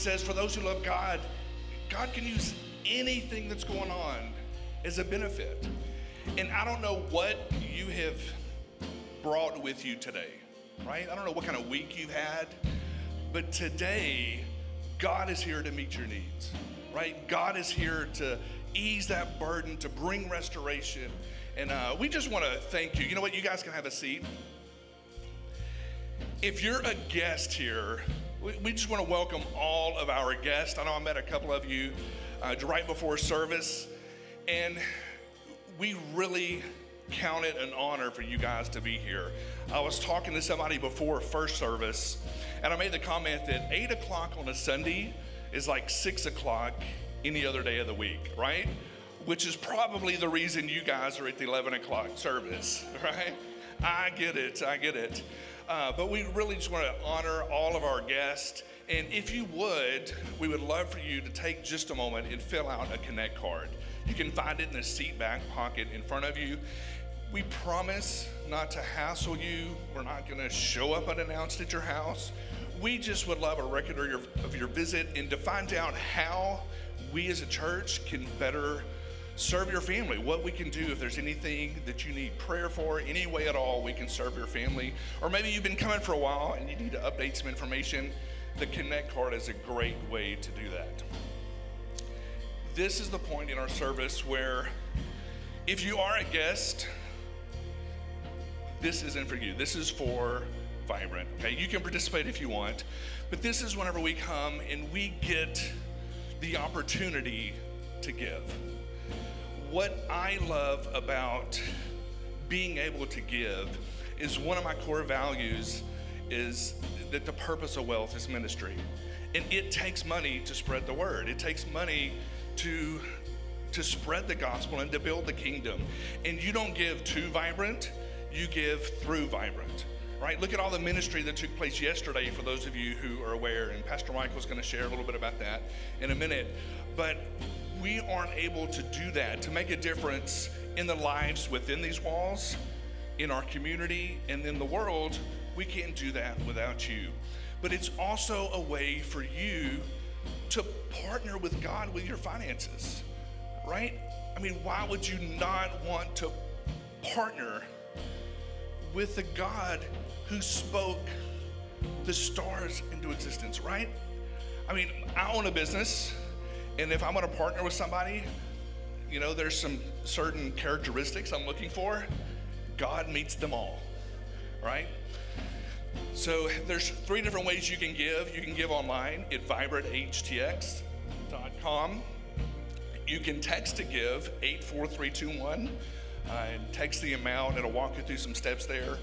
says, "For those who love God, God can use anything that's going on as a benefit." And I don't know what you have brought with you today, right? I don't know what kind of week you've had, but today, God is here to meet your needs, right? God is here to ease that burden, to bring restoration. And uh, we just want to thank you. You know what? You guys can have a seat. If you're a guest here, we, just want to welcome all of our guests. I know I met a couple of you uh, right before service, and we really count it an honor for you guys to be here. I was talking to somebody before first service, and I made the comment that 8 o'clock on a Sunday is like 6 o'clock any other day of the week, right? Which is probably the reason you guys are at the 11 o'clock service, right? I get it, I get it. Uh, but we really just want to honor all of our guests. And if you would, we would love for you to take just a moment and fill out a Connect card. You can find it in the seat back pocket in front of you. We promise not to hassle you. We're not going to show up unannounced at your house. We just would love a record of your, of your visit and to find out how we as a church can better serve your family, what we can do if there's anything that you need prayer for, any way at all we can serve your family. Or maybe you've been coming for a while and you need to update some information. The Connect card is a great way to do that. This is the point in our service where if you are a guest, this isn't for you. This is for Vibrant. Okay, you can participate if you want, but this is whenever we come and we get the opportunity to give. What I love about being able to give is one of my core values is that the purpose of wealth is ministry. And it takes money to spread the word. It takes money to to spread the gospel and to build the kingdom. And you don't give to vibrant, you give through vibrant right? Look at all the ministry that took place yesterday for those of you who are aware. And Pastor Michael's going to share a little bit about that in a minute. But we aren't able to do that, to make a difference in the lives within these walls, in our community, and in the world. We can't do that without you. But it's also a way for you to partner with God with your finances, right? I mean, why would you not want to partner with the God who spoke the stars into existence, right? I mean, I own a business, and if I'm gonna partner with somebody, you know, there's some certain characteristics I'm looking for. God meets them all, right? So there's three different ways you can give. You can give online at vibranthtx.com. You can text to give 84321 uh, and text the amount. It'll walk you through some steps there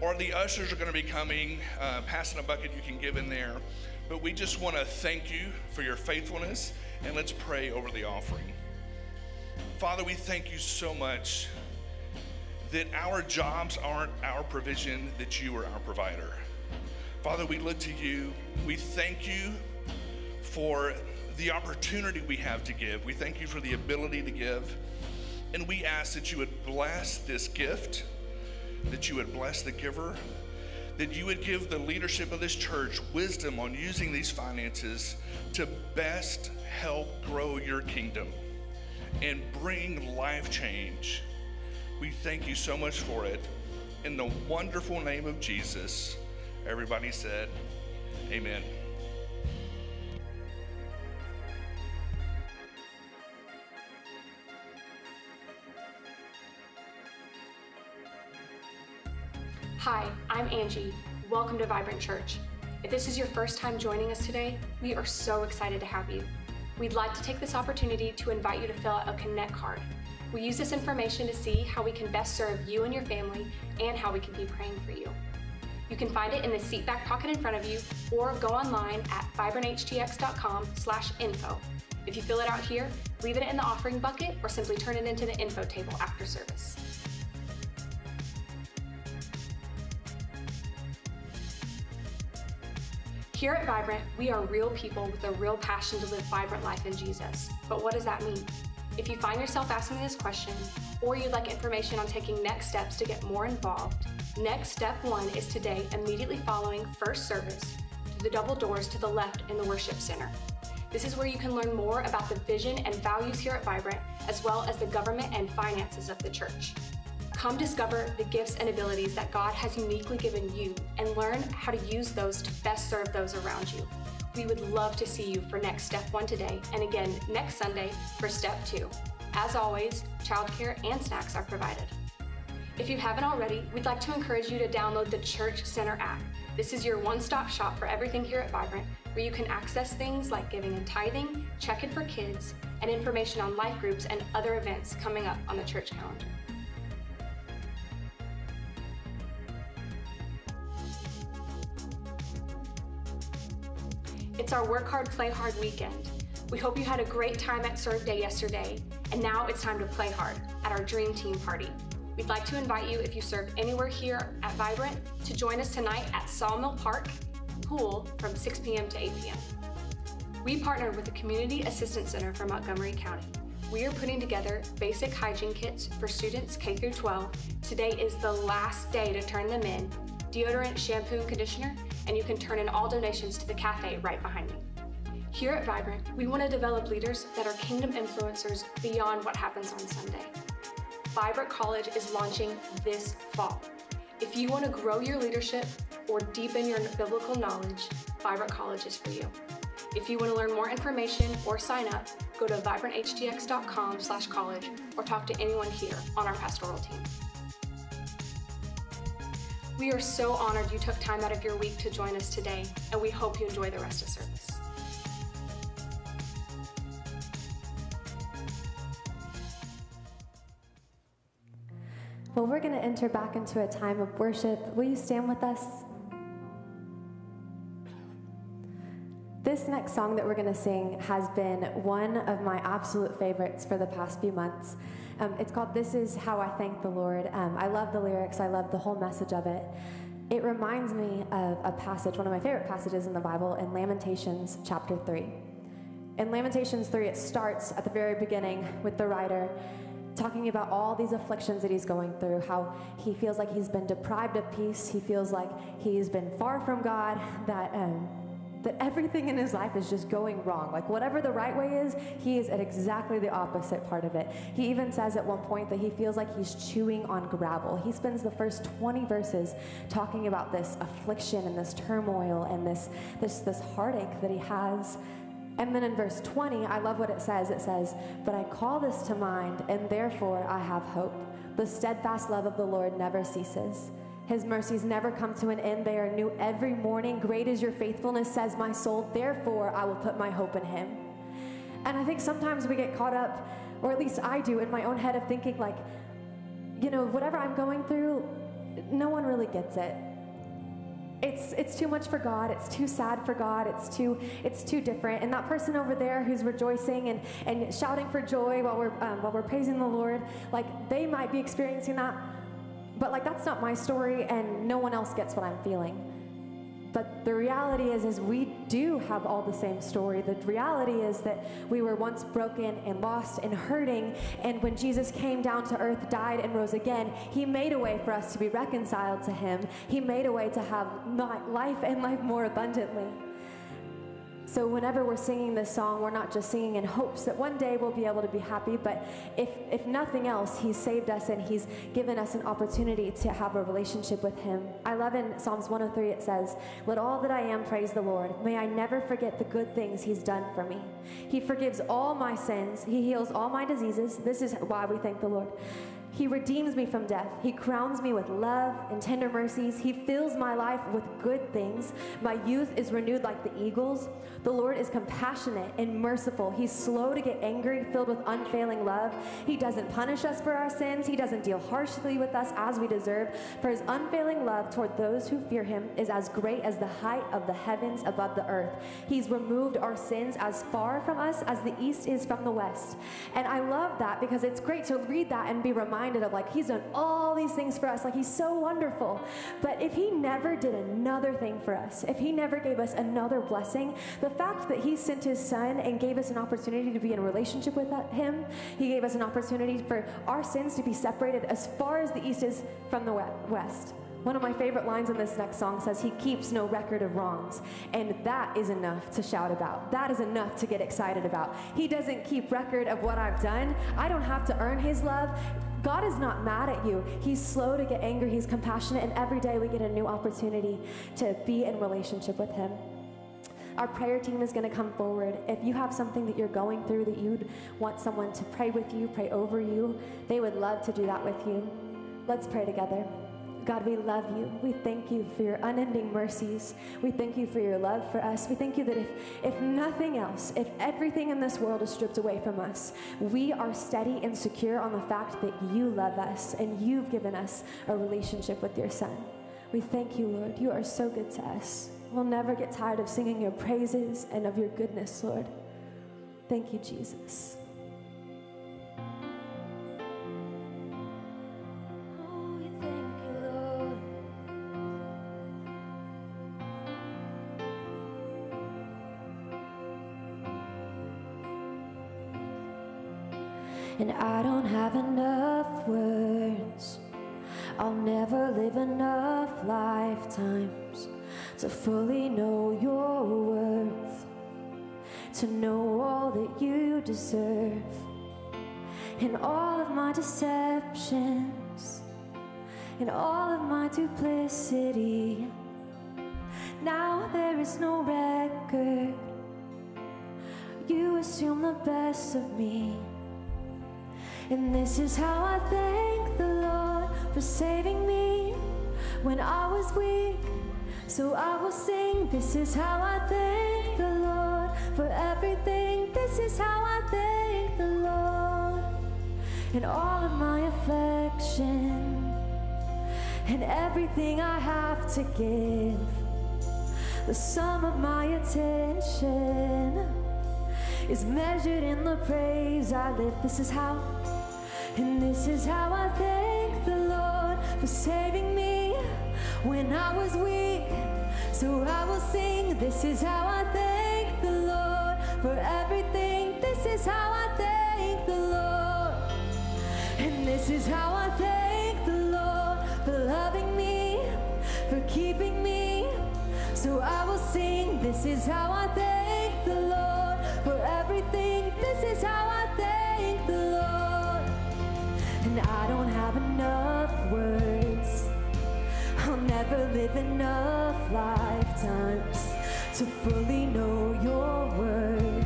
or the ushers are going to be coming, uh, passing a bucket you can give in there. But we just want to thank you for your faithfulness and let's pray over the offering. Father, we thank you so much that our jobs aren't our provision, that you are our provider. Father, we look to you. We thank you for the opportunity we have to give. We thank you for the ability to give. And we ask that you would bless this gift that you would bless the giver, that you would give the leadership of this church wisdom on using these finances to best help grow your kingdom and bring life change. We thank you so much for it. In the wonderful name of Jesus, everybody said, Amen. I'm Angie. Welcome to Vibrant Church. If this is your first time joining us today, we are so excited to have you. We'd like to take this opportunity to invite you to fill out a Connect card. We use this information to see how we can best serve you and your family and how we can be praying for you. You can find it in the seat back pocket in front of you or go online at vibranthtx.com slash info. If you fill it out here, leave it in the offering bucket or simply turn it into the info table after service. Here at Vibrant, we are real people with a real passion to live vibrant life in Jesus. But what does that mean? If you find yourself asking this question, or you'd like information on taking next steps to get more involved, Next step one is today, immediately following first service, to the double doors to the left in the worship center. This is where you can learn more about the vision and values here at Vibrant, as well as the government and finances of the church. Come discover the gifts and abilities that God has uniquely given you and learn how to use those to best serve those around you. We would love to see you for next step one today and again next Sunday for step two. As always, childcare and snacks are provided. If you haven't already, we'd like to encourage you to download the Church Center app. This is your one stop shop for everything here at Vibrant, where you can access things like giving and tithing, check in for kids, and information on life groups and other events coming up on the church calendar. It's our Work Hard, Play Hard weekend. We hope you had a great time at Serve Day yesterday, and now it's time to play hard at our Dream Team Party. We'd like to invite you, if you serve anywhere here at Vibrant, to join us tonight at Sawmill Park Pool from 6 p.m. to 8 p.m. We partnered with the Community Assistance Center for Montgomery County. We are putting together basic hygiene kits for students K through 12. Today is the last day to turn them in. Deodorant, shampoo, and conditioner, and you can turn in all donations to the cafe right behind me. Here at Vibrant, we want to develop leaders that are kingdom influencers beyond what happens on Sunday. Vibrant College is launching this fall. If you want to grow your leadership or deepen your biblical knowledge, Vibrant College is for you. If you want to learn more information or sign up, go to vibranthtx.com slash college or talk to anyone here on our pastoral team. We are so honored you took time out of your week to join us today, and we hope you enjoy the rest of service. Well, we're going to enter back into a time of worship. Will you stand with us? This next song that we're going to sing has been one of my absolute favorites for the past few months. Um, it's called This Is How I Thank the Lord. Um, I love the lyrics, I love the whole message of it. It reminds me of a passage, one of my favorite passages in the Bible, in Lamentations chapter 3. In Lamentations 3, it starts at the very beginning with the writer talking about all these afflictions that he's going through, how he feels like he's been deprived of peace, he feels like he's been far from God, that. Um, that everything in his life is just going wrong. Like, whatever the right way is, he is at exactly the opposite part of it. He even says at one point that he feels like he's chewing on gravel. He spends the first 20 verses talking about this affliction and this turmoil and this, this, this heartache that he has. And then in verse 20, I love what it says. It says, But I call this to mind, and therefore I have hope. The steadfast love of the Lord never ceases. His mercies never come to an end. They are new every morning. Great is your faithfulness, says my soul. Therefore, I will put my hope in him. And I think sometimes we get caught up, or at least I do, in my own head of thinking, like, you know, whatever I'm going through, no one really gets it it's it's too much for God. It's too sad for God. It's too it's too different. And that person over there who's rejoicing and, and shouting for joy while we're um, while we're praising the Lord, like they might be experiencing that, but like that's not my story, and no one else gets what I'm feeling. But the reality is, is we do have all the same story. The reality is that we were once broken and lost and hurting, and when Jesus came down to earth, died, and rose again, He made a way for us to be reconciled to Him. He made a way to have life and life more abundantly. So, whenever we're singing this song, we're not just singing in hopes that one day we'll be able to be happy, but if, if nothing else, He's saved us and He's given us an opportunity to have a relationship with Him. I love in Psalms 103, it says, Let all that I am praise the Lord. May I never forget the good things He's done for me. He forgives all my sins, He heals all my diseases. This is why we thank the Lord. He redeems me from death. He crowns me with love and tender mercies. He fills my life with good things. My youth is renewed like the eagles. The Lord is compassionate and merciful. He's slow to get angry, filled with unfailing love. He doesn't punish us for our sins. He doesn't deal harshly with us as we deserve. For his unfailing love toward those who fear him is as great as the height of the heavens above the earth. He's removed our sins as far from us as the east is from the west. And I love that because it's great to read that and be reminded of like, he's done all these things for us. Like, he's so wonderful. But if he never did another thing for us, if he never gave us another blessing, the fact that he sent his son and gave us an opportunity to be in a relationship with him, he gave us an opportunity for our sins to be separated as far as the east is from the west. One of my favorite lines in this next song says, He keeps no record of wrongs. And that is enough to shout about. That is enough to get excited about. He doesn't keep record of what I've done. I don't have to earn His love. God is not mad at you. He's slow to get angry. He's compassionate. And every day we get a new opportunity to be in relationship with Him. Our prayer team is going to come forward. If you have something that you're going through that you'd want someone to pray with you, pray over you, they would love to do that with you. Let's pray together. God, we love you. We thank you for your unending mercies. We thank you for your love for us. We thank you that if, if nothing else, if everything in this world is stripped away from us, we are steady and secure on the fact that you love us and you've given us a relationship with your Son. We thank you, Lord. You are so good to us. We'll never get tired of singing your praises and of your goodness, Lord. Thank you, Jesus. And I don't have enough words. I'll never live enough lifetimes to fully know your worth, to know all that you deserve, and all of my deceptions, and all of my duplicity. Now there is no record. You assume the best of me. And this is how I thank the Lord for saving me when I was weak. So I will sing, this is how I thank the Lord for everything. This is how I thank the Lord in all of my affliction and everything I have to give. The sum of my attention is measured in the praise I lift. This is how, and this is how I thank the Lord for saving me when I was weak. So I will sing, this is how I thank the Lord for everything. This is how I thank the Lord. And this is how I thank the Lord for loving me, for keeping me. So I will sing, this is how I thank the Lord for everything. This is how I thank the Lord. I don't have enough words. I'll never live enough lifetimes to fully know your worth,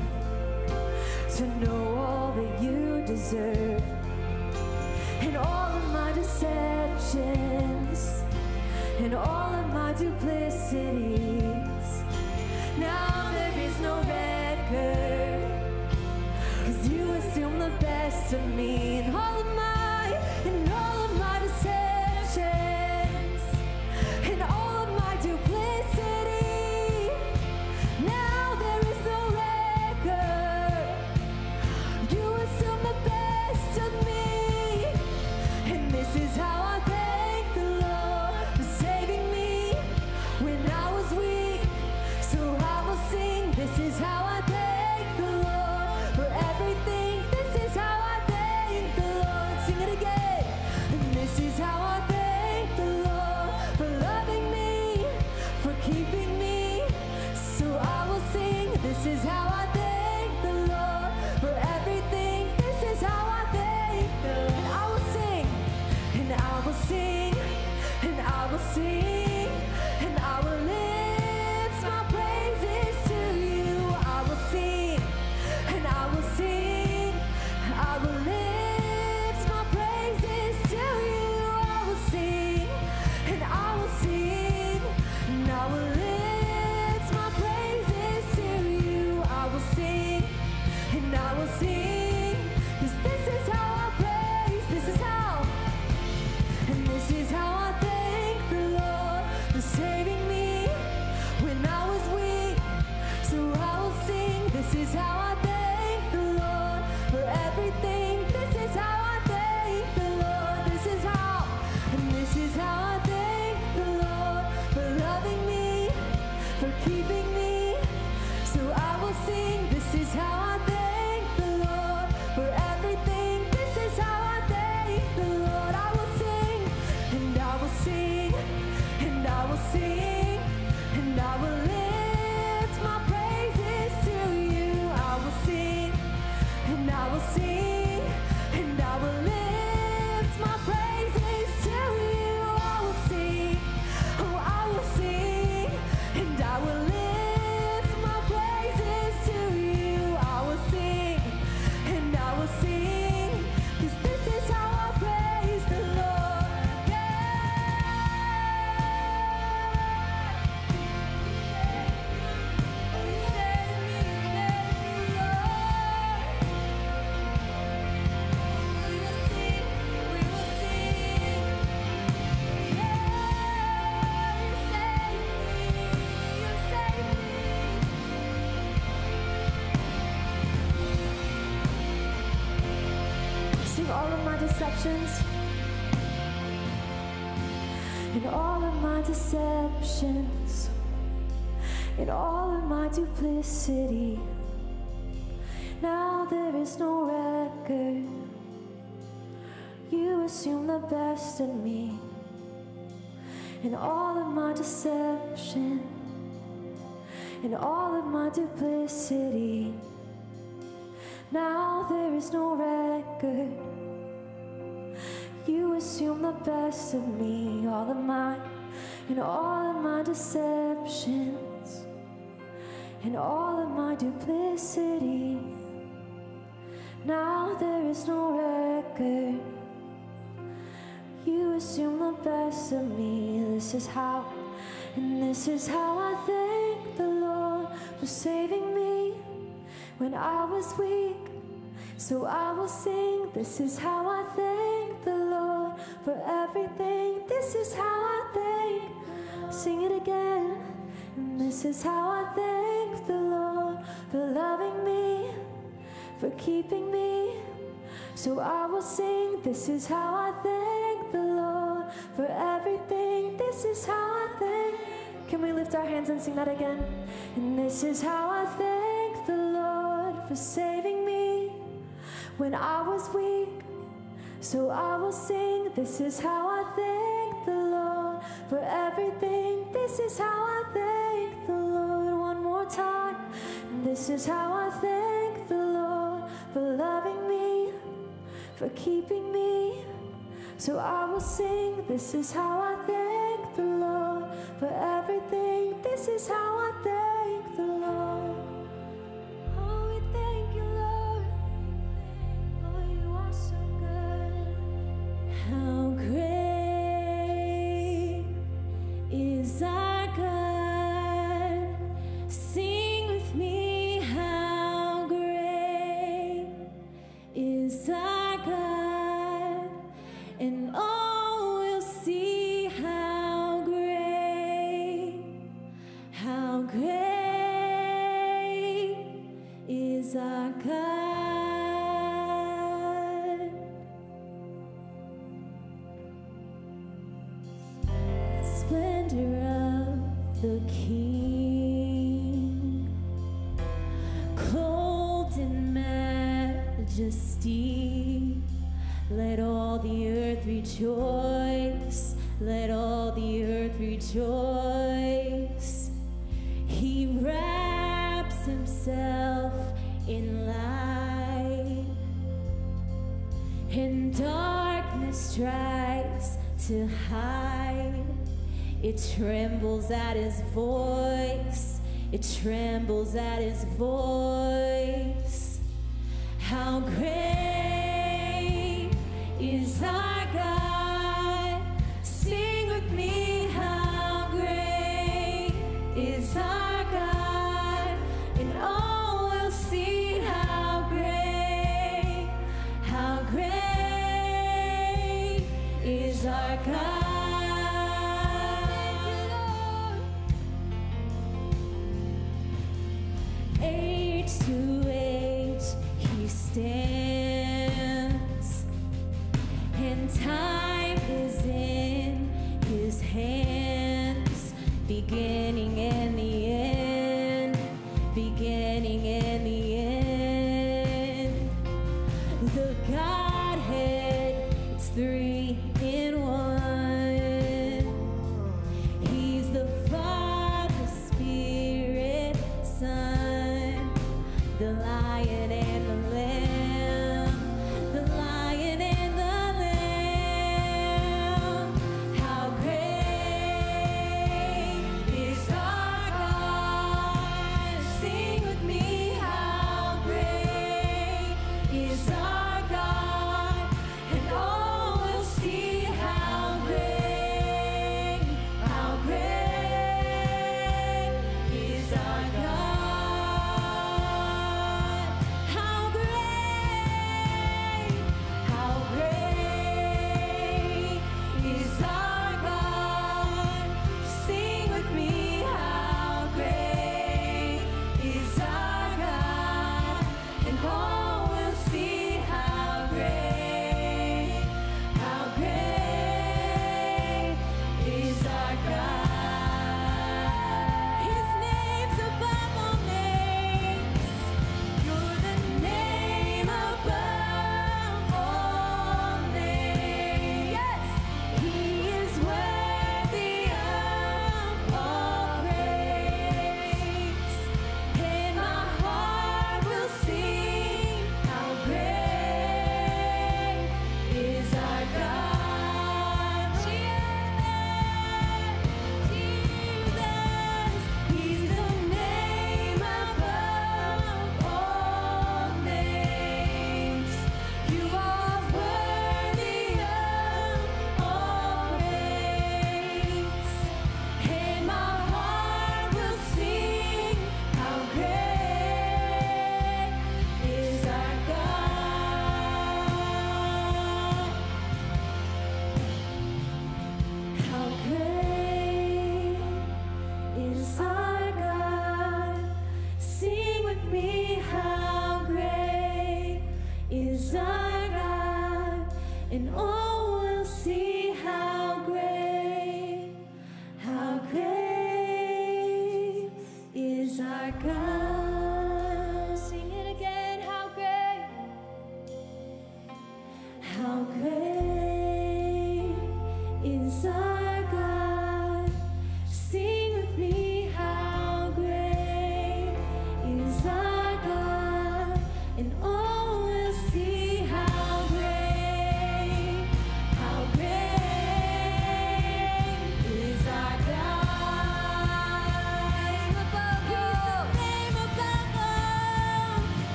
to know all that you deserve, and all of my deceptions, and all of my duplicities. Now there is no record. Cause you assume the best of me and all of my, see deceptions. In all of my duplicity. Now there is no record. You assume the best in me. In all of my deception. In all of my duplicity. Now there is no record. You assume the best of me, all of my, and all of my deceptions, and all of my duplicity. Now there is no record. You assume the best of me. This is how, and this is how I thank the Lord for saving me when I was weak. So I will sing, this is how I thank the Lord for everything. This is how I sing it again. And this is how I thank the Lord for loving me, for keeping me. So I will sing, this is how I thank the Lord for everything. This is how I thank. Can we lift our hands and sing that again? And this is how I thank the Lord for saving me when I was weak. So I will sing, this is how I for everything. This is how I thank the Lord one more time. This is how I thank the Lord for loving me, for keeping me. So I will sing, this is how I thank the Lord for everything. This is how I thank the Lord. Oh, we thank you, Lord. Oh, you are so good. How voice. It trembles at his voice.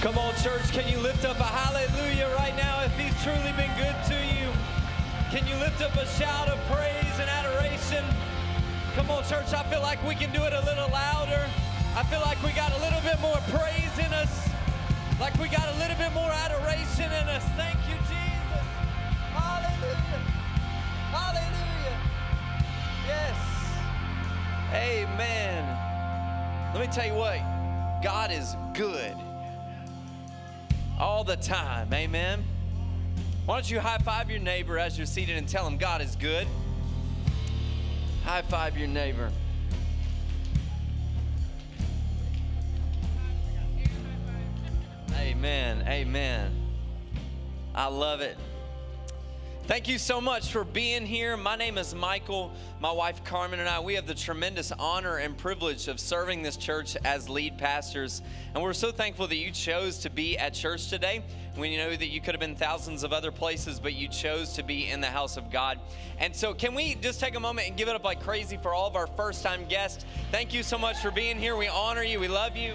Come on, church, can you lift up a hallelujah right now if he's truly been good to you? Can you lift up a shout of praise and adoration? Come on, church, I feel like we can do it a little louder. I feel like we got a little bit more praise in us, like we got a little bit more adoration in us. Thank you, Jesus. Hallelujah. Hallelujah. Yes. Amen. Let me tell you what, God is good all the time. Amen. Why don't you high five your neighbor as you're seated and tell him God is good? High five your neighbor. Amen. Amen. I love it. Thank you so much for being here. My name is Michael. My wife Carmen and I, we have the tremendous honor and privilege of serving this church as lead pastors. And we're so thankful that you chose to be at church today. We know that you could have been thousands of other places, but you chose to be in the house of God. And so, can we just take a moment and give it up like crazy for all of our first time guests? Thank you so much for being here. We honor you, we love you.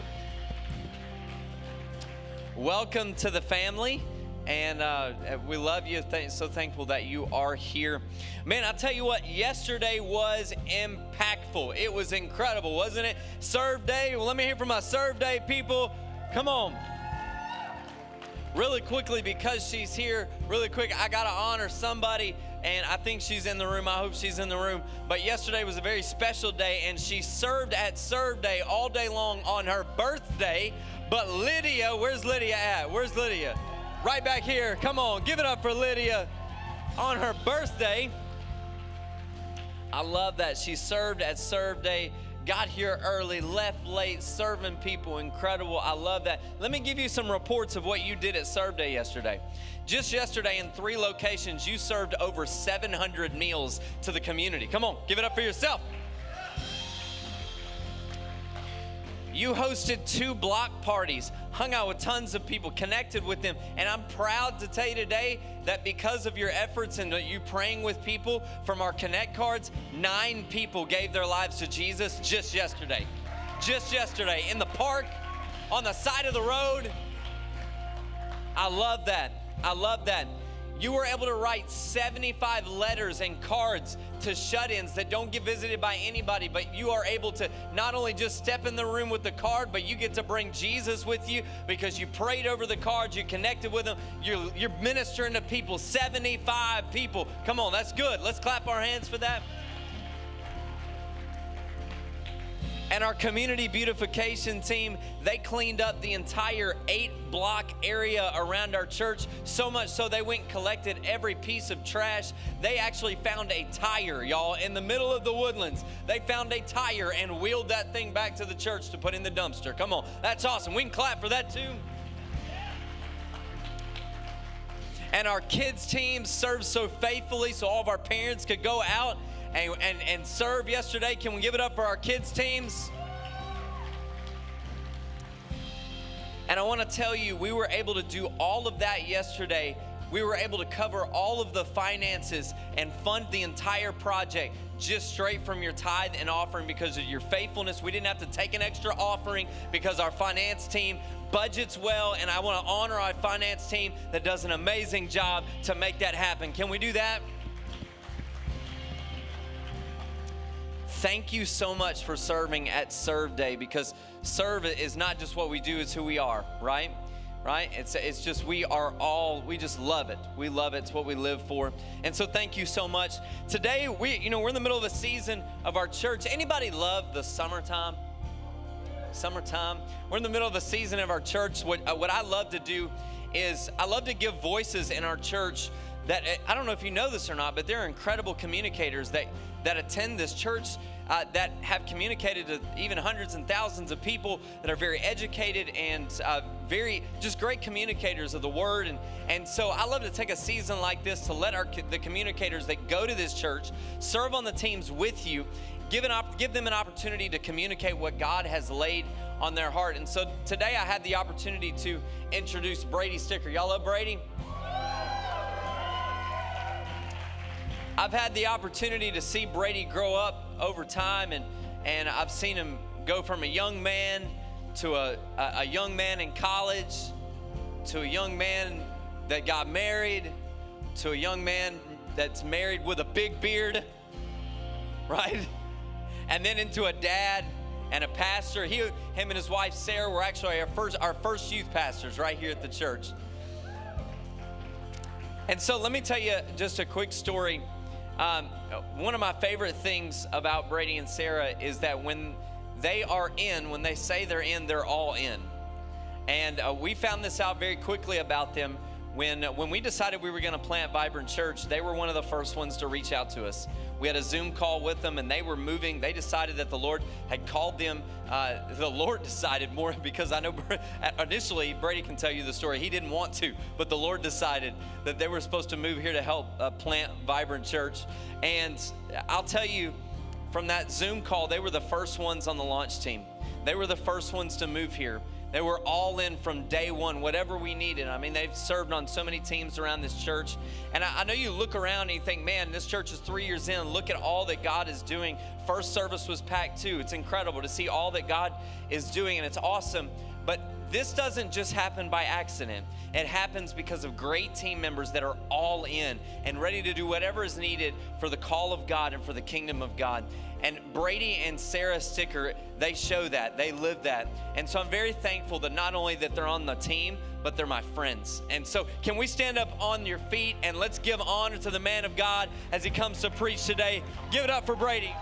Welcome to the family and uh, we love you. Th- so thankful that you are here. Man, I'll tell you what, yesterday was impactful. It was incredible, wasn't it? Serve Day. Well, let me hear from my Serve Day people. Come on. Really quickly, because she's here, really quick, I got to honor somebody. And I think she's in the room. I hope she's in the room. But yesterday was a very special day, and she served at Serve Day all day long on her birthday. But Lydia, where's Lydia at? Where's Lydia? Right back here. Come on, give it up for Lydia on her birthday. I love that. She served at Serve Day, got here early, left late, serving people. Incredible. I love that. Let me give you some reports of what you did at Serve Day yesterday. Just yesterday, in three locations, you served over 700 meals to the community. Come on, give it up for yourself. You hosted two block parties, hung out with tons of people, connected with them. And I'm proud to tell you today that because of your efforts and you praying with people from our Connect cards, nine people gave their lives to Jesus just yesterday. Just yesterday in the park, on the side of the road. I love that. I love that. You were able to write 75 letters and cards to shut ins that don't get visited by anybody, but you are able to not only just step in the room with the card, but you get to bring Jesus with you because you prayed over the cards, you connected with them, you're, you're ministering to people. 75 people. Come on, that's good. Let's clap our hands for that. And our community beautification team they cleaned up the entire eight block area around our church so much so they went and collected every piece of trash. They actually found a tire y'all in the middle of the woodlands. They found a tire and wheeled that thing back to the church to put in the dumpster. Come on that's awesome. We can clap for that too. And our kids team served so faithfully so all of our parents could go out and, and, and serve yesterday. Can we give it up for our kids' teams? And I want to tell you, we were able to do all of that yesterday. We were able to cover all of the finances and fund the entire project just straight from your tithe and offering because of your faithfulness. We didn't have to take an extra offering because our finance team budgets well. And I want to honor our finance team that does an amazing job to make that happen. Can we do that? Thank you so much for serving at Serve Day because serve is not just what we do, it's who we are, right? Right? It's, it's just we are all, we just love it. We love it. It's what we live for. And so thank you so much. Today, we, you know, we're in the middle of a season of our church. Anybody love the summertime? Summertime. We're in the middle of a season of our church. What, uh, what I love to do is I love to give voices in our church that I don't know if you know this or not, but there are incredible communicators that that attend this church uh, that have communicated to even hundreds and thousands of people that are very educated and uh, very just great communicators of the word. And, and so I love to take a season like this to let our the communicators that go to this church serve on the teams with you, give, an op- give them an opportunity to communicate what God has laid on their heart. And so today I had the opportunity to introduce Brady Sticker. Y'all love Brady? I've had the opportunity to see Brady grow up over time, and, and I've seen him go from a young man to a, a, young man in college to a young man that got married to a young man that's married with a big beard, right? And then into a dad and a pastor. He, him and his wife Sarah were actually our first, our first youth pastors right here at the church. And so let me tell you just a quick story. Um, one of my favorite things about Brady and Sarah is that when they are in, when they say they're in, they're all in. And uh, we found this out very quickly about them when when we decided we were going to plant Vibrant Church. They were one of the first ones to reach out to us. We had a Zoom call with them, and they were moving. They decided that the Lord had called them. Uh, the Lord decided more because I know initially Brady can tell you the story. He didn't want to, but the Lord decided that they were supposed to move here to help uh, plant Vibrant Church. And I'll tell you, from that Zoom call, they were the first ones on the launch team. They were the first ones to move here. They were all in from day one, whatever we needed. I mean, they've served on so many teams around this church. And I, I, know you look around and you think, man, this church is three years in. Look at all that God is doing. First service was packed too. It's incredible to see all that God is doing, and it's awesome. But this doesn't just happen by accident. It happens because of great team members that are all in and ready to do whatever is needed for the call of God and for the kingdom of God. And Brady and Sarah Sticker, they show that, they live that. And so I'm very thankful that not only that they're on the team, but they're my friends. And so can we stand up on your feet and let's give honor to the man of God as he comes to preach today. Give it up for Brady.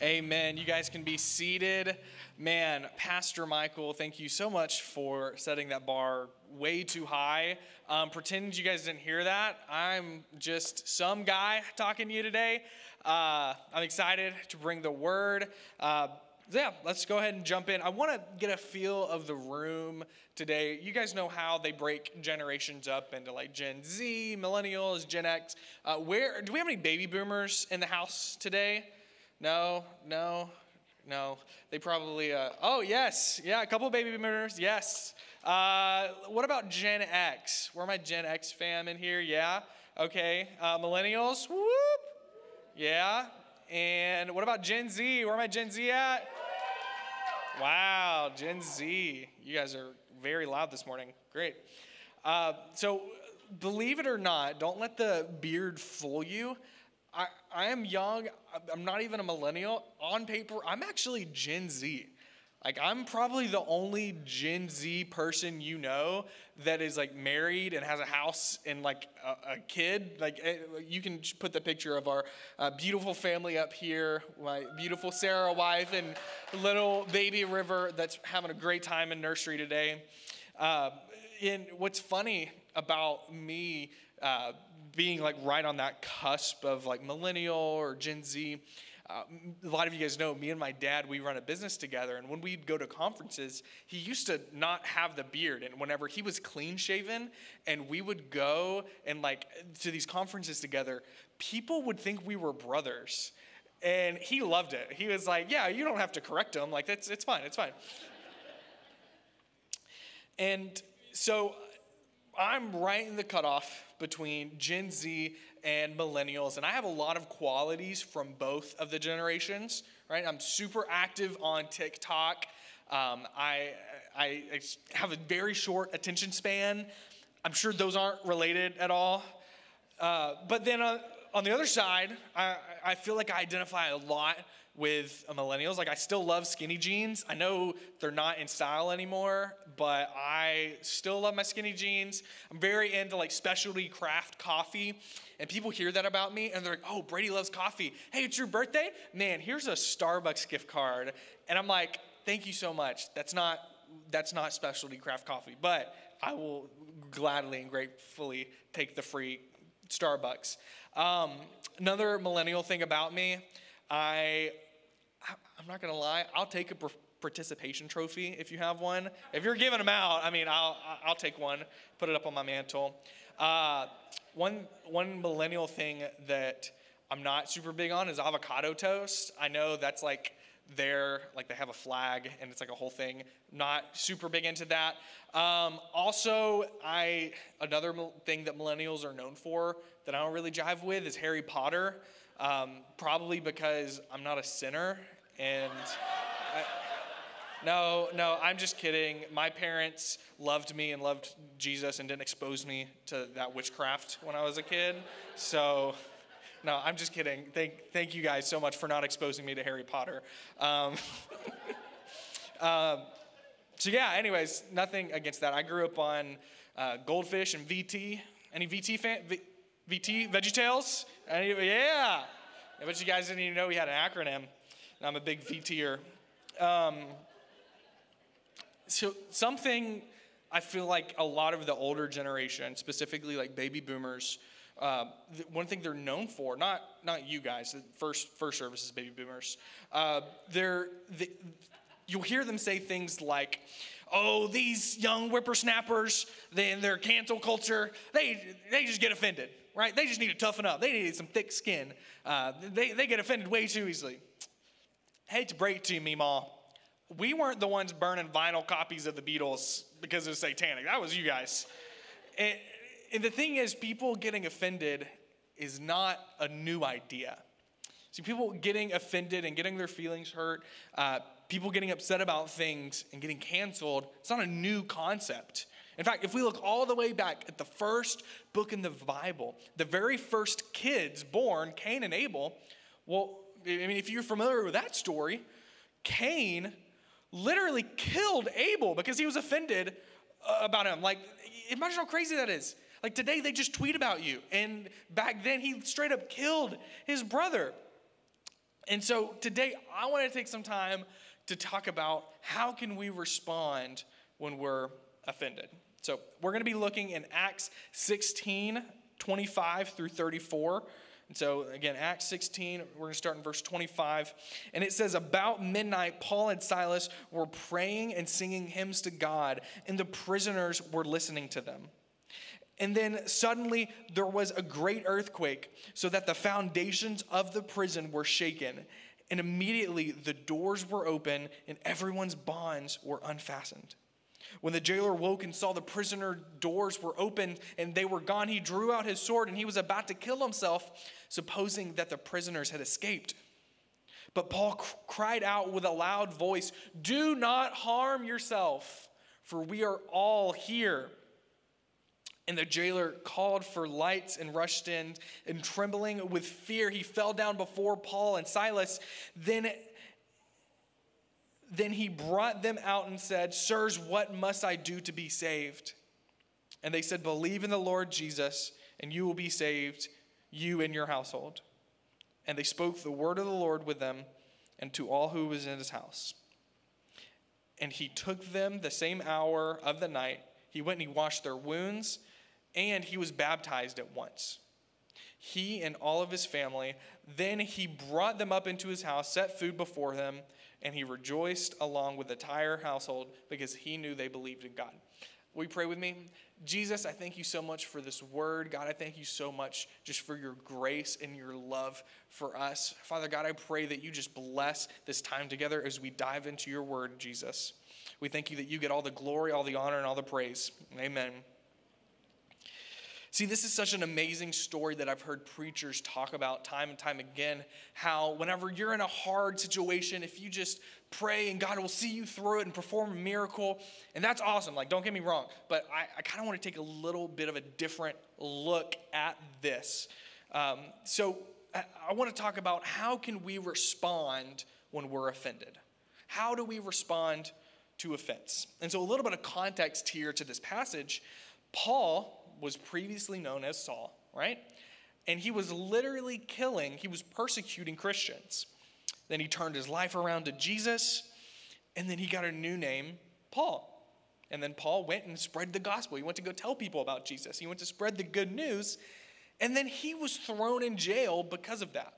Amen. You guys can be seated. Man, Pastor Michael, thank you so much for setting that bar way too high. Um, pretend you guys didn't hear that. I'm just some guy talking to you today. Uh, I'm excited to bring the word. Uh, yeah, let's go ahead and jump in. I want to get a feel of the room today. You guys know how they break generations up into like Gen Z, Millennials, Gen X. Uh, where do we have any baby boomers in the house today? No, no, no. They probably, uh, oh, yes. Yeah, a couple baby boomers. Yes. Uh, what about Gen X? Where my Gen X fam in here? Yeah. Okay. Uh, millennials? Whoop. Yeah. And what about Gen Z? Where my Gen Z at? Wow, Gen Z. You guys are very loud this morning. Great. Uh, so, believe it or not, don't let the beard fool you. I, I am young. I'm not even a millennial. On paper, I'm actually Gen Z. Like, I'm probably the only Gen Z person you know that is like married and has a house and like a, a kid. Like, eh, you can put the picture of our uh, beautiful family up here, my beautiful Sarah wife and little baby River that's having a great time in nursery today. Uh, and what's funny about me uh, being like right on that cusp of like millennial or Gen Z. Uh, a lot of you guys know me and my dad, we run a business together. And when we'd go to conferences, he used to not have the beard. And whenever he was clean shaven and we would go and like to these conferences together, people would think we were brothers. And he loved it. He was like, Yeah, you don't have to correct him. Like, that's, it's fine, it's fine. and so I'm right in the cutoff between Gen Z and millennials, and I have a lot of qualities from both of the generations. Right, I'm super active on TikTok. Um, I, I, I have a very short attention span. I'm sure those aren't related at all. Uh, but then uh, on the other side, I, I feel like I identify a lot with millennials. Like, I still love skinny jeans. I know they're not in style anymore, but I still love my skinny jeans. I'm very into like specialty craft coffee. And people hear that about me and they're like, oh, Brady loves coffee. Hey, it's your birthday? Man, here's a Starbucks gift card. And I'm like, thank you so much. That's not that's not specialty craft coffee, but I will gladly and gratefully take the free Starbucks. Um, another millennial thing about me, I, I'm not gonna lie, I'll take a participation trophy if you have one. If you're giving them out, I mean, I'll, I'll take one, put it up on my mantle. Uh, one one millennial thing that I'm not super big on is avocado toast. I know that's like their like they have a flag and it's like a whole thing. Not super big into that. Um, also, I another thing that millennials are known for that I don't really jive with is Harry Potter. Um, probably because I'm not a sinner and. I, no, no, I'm just kidding. My parents loved me and loved Jesus and didn't expose me to that witchcraft when I was a kid. So, no, I'm just kidding. Thank, thank you guys so much for not exposing me to Harry Potter. Um, um, so, yeah, anyways, nothing against that. I grew up on uh, Goldfish and VT. Any VT fan? V- VT? VeggieTales? Yeah. I bet you guys didn't even know we had an acronym. And I'm a big VTer. Um, so something I feel like a lot of the older generation, specifically like baby boomers, uh, one thing they're known for, not not you guys, the first first service is baby boomers. Uh, they're the, you'll hear them say things like, "Oh, these young whippersnappers, they, in their cancel culture, they they just get offended, right? They just need to toughen up. They need some thick skin. Uh, they they get offended way too easily." hate to break to you, Meemaw, we weren't the ones burning vinyl copies of the Beatles because was satanic. That was you guys. And, and the thing is, people getting offended is not a new idea. See, people getting offended and getting their feelings hurt, uh, people getting upset about things and getting canceled, it's not a new concept. In fact, if we look all the way back at the first book in the Bible, the very first kids born, Cain and Abel, well, I mean, if you're familiar with that story, Cain literally killed Abel because he was offended uh, about him. Like, imagine how crazy that is. Like, today they just tweet about you. And back then he straight up killed his brother. And so today I want to take some time to talk about how can we respond when we're offended. So we're going to be looking in Acts 16, 25 through 34. And so, again, Acts 16, we're going to start in verse 25. And it says, About midnight, Paul and Silas were praying and singing hymns to God, and the prisoners were listening to them. And then suddenly there was a great earthquake, so that the foundations of the prison were shaken. And immediately the doors were open, and everyone's bonds were unfastened. When the jailer woke and saw the prisoner doors were open and they were gone, he drew out his sword and he was about to kill himself, supposing that the prisoners had escaped. But Paul c- cried out with a loud voice, Do not harm yourself, for we are all here. And the jailer called for lights and rushed in, and trembling with fear, he fell down before Paul and Silas. Then then he brought them out and said, Sirs, what must I do to be saved? And they said, Believe in the Lord Jesus, and you will be saved, you and your household. And they spoke the word of the Lord with them and to all who was in his house. And he took them the same hour of the night. He went and he washed their wounds, and he was baptized at once. He and all of his family. Then he brought them up into his house, set food before them, and he rejoiced along with the entire household because he knew they believed in God. Will you pray with me? Jesus, I thank you so much for this word. God, I thank you so much just for your grace and your love for us. Father God, I pray that you just bless this time together as we dive into your word, Jesus. We thank you that you get all the glory, all the honor, and all the praise. Amen. See, this is such an amazing story that I've heard preachers talk about time and time again. How, whenever you're in a hard situation, if you just pray and God will see you through it and perform a miracle, and that's awesome. Like, don't get me wrong, but I, I kind of want to take a little bit of a different look at this. Um, so, I, I want to talk about how can we respond when we're offended? How do we respond to offense? And so, a little bit of context here to this passage Paul was previously known as Saul, right? And he was literally killing, he was persecuting Christians. Then he turned his life around to Jesus, and then he got a new name, Paul. And then Paul went and spread the gospel. He went to go tell people about Jesus. He went to spread the good news, and then he was thrown in jail because of that,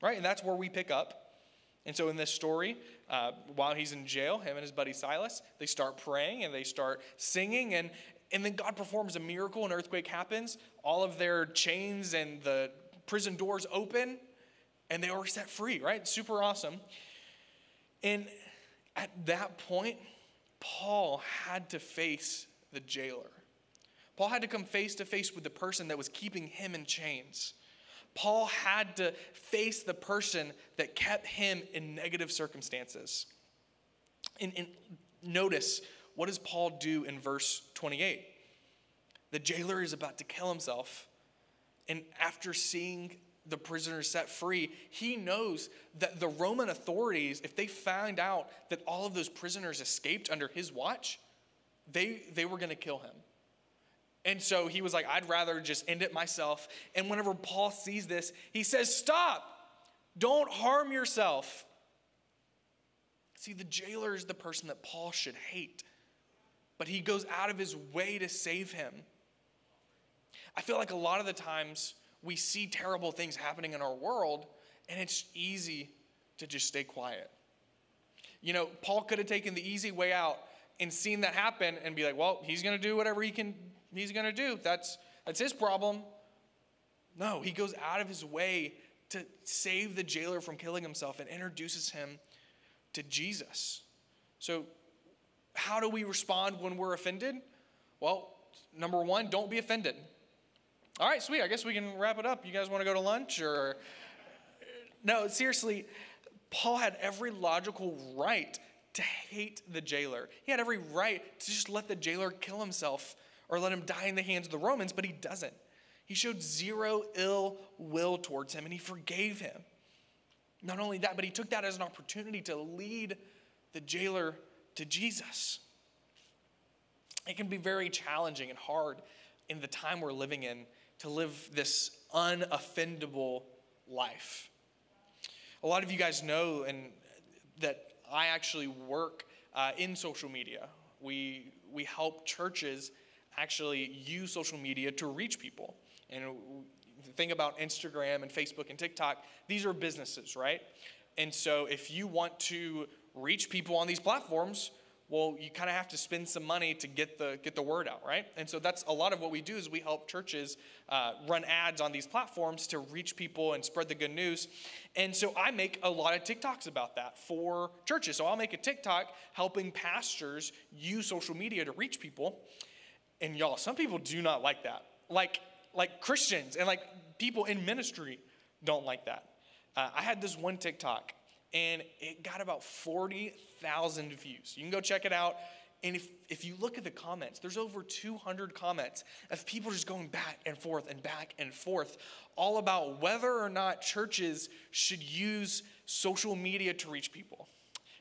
right? And that's where we pick up. And so in this story, uh, while he's in jail, him and his buddy Silas, they start praying and they start singing, and And then God performs a miracle, an earthquake happens, all of their chains and the prison doors open, and they are set free, right? Super awesome. And at that point, Paul had to face the jailer. Paul had to come face to face with the person that was keeping him in chains. Paul had to face the person that kept him in negative circumstances. And, and notice, what does Paul do in verse 28? The jailer is about to kill himself. And after seeing the prisoners set free, he knows that the Roman authorities, if they found out that all of those prisoners escaped under his watch, they, they were going to kill him. And so he was like, I'd rather just end it myself. And whenever Paul sees this, he says, Stop, don't harm yourself. See, the jailer is the person that Paul should hate, but he goes out of his way to save him. I feel like a lot of the times we see terrible things happening in our world, and it's easy to just stay quiet. You know, Paul could have taken the easy way out and seen that happen and be like, well, he's going to do whatever he can he's going to do. That's that's his problem. No, he goes out of his way to save the jailer from killing himself and introduces him to Jesus. So, how do we respond when we're offended? Well, number one, don't be offended. All right, sweet. I guess we can wrap it up. You guys want to go to lunch or. No, seriously, Paul had every logical right to hate the jailer. He had every right to just let the jailer kill himself or let him die in the hands of the Romans, but he doesn't. He showed zero ill will towards him and he forgave him. Not only that, but he took that as an opportunity to lead the jailer to Jesus. It can be very challenging and hard in the time we're living in to live this unoffendable life. A lot of you guys know and that I actually work uh, in social media. We, we help churches actually use social media to reach people. And think about Instagram and Facebook and TikTok, these are businesses, right? And so if you want to reach people on these platforms, well, you kind of have to spend some money to get the get the word out, right? And so that's a lot of what we do is we help churches uh, run ads on these platforms to reach people and spread the good news. And so I make a lot of TikToks about that for churches. So I'll make a TikTok helping pastors use social media to reach people. And y'all, some people do not like that. Like like Christians and like people in ministry don't like that. Uh, I had this one TikTok and it got about 40,000 views. You can go check it out. And if, if you look at the comments, there's over 200 comments of people just going back and forth and back and forth, all about whether or not churches should use social media to reach people.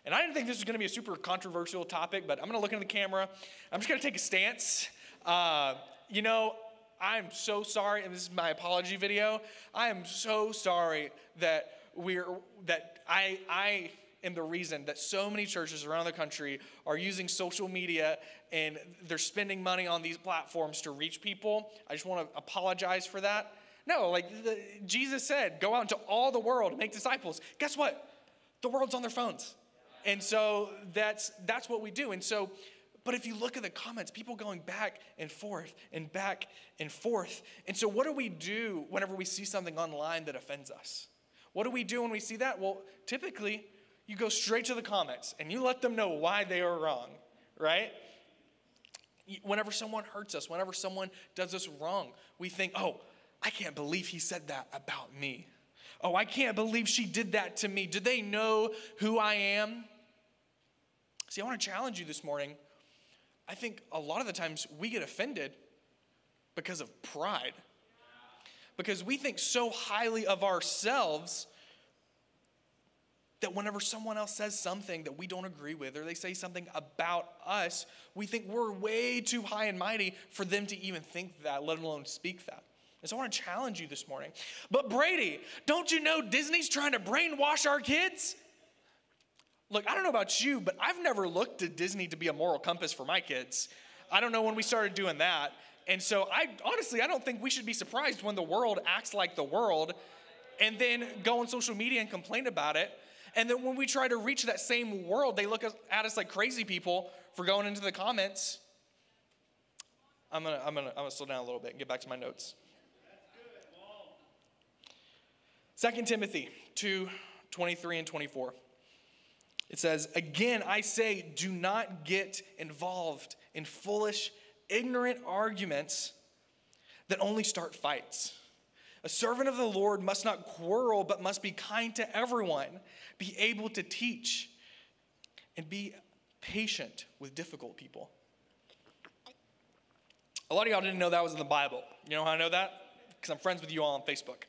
And I didn't think this was going to be a super controversial topic, but I'm going to look into the camera. I'm just going to take a stance. Uh, you know, I'm so sorry, and this is my apology video. I am so sorry that we're that I I am the reason that so many churches around the country are using social media and they're spending money on these platforms to reach people. I just want to apologize for that. No, like the, Jesus said, go out into all the world make disciples. Guess what? The world's on their phones. And so that's that's what we do. And so but if you look at the comments, people going back and forth and back and forth. And so, what do we do whenever we see something online that offends us? What do we do when we see that? Well, typically, you go straight to the comments and you let them know why they are wrong, right? Whenever someone hurts us, whenever someone does us wrong, we think, oh, I can't believe he said that about me. Oh, I can't believe she did that to me. Do they know who I am? See, I want to challenge you this morning I think a lot of the times we get offended because of pride. Because we think so highly of ourselves that whenever someone else says something that we don't agree with or they say something about us, we think we're way too high and mighty for them to even think that, let alone speak that. And so I want to challenge you this morning. But Brady, don't you know Disney's trying to brainwash our kids? Look, I don't know about you, but I've never looked to Disney to be a moral compass for my kids. I don't know when we started doing that. And so I honestly I don't think we should be surprised when the world acts like the world and then go on social media and complain about it. And then when we try to reach that same world, they look at us like crazy people for going into the comments. I'm gonna, I'm gonna, I'm gonna slow down a little bit and get back to my notes. 2 Timothy 2 23 and 24. It says, Again, I say, do not get involved in foolish, ignorant arguments that only start fights. A servant of the Lord must not quarrel, but must be kind to everyone, be able to teach, and be patient with difficult people. A lot of y'all didn't know that was in the Bible. You know how I know that? Because I'm friends with you all on Facebook.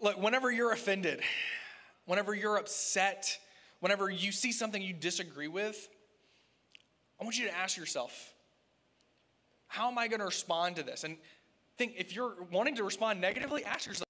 Look, whenever you're offended, whenever you're upset, whenever you see something you disagree with, I want you to ask yourself, how am I going to respond to this? And think if you're wanting to respond negatively, ask yourself,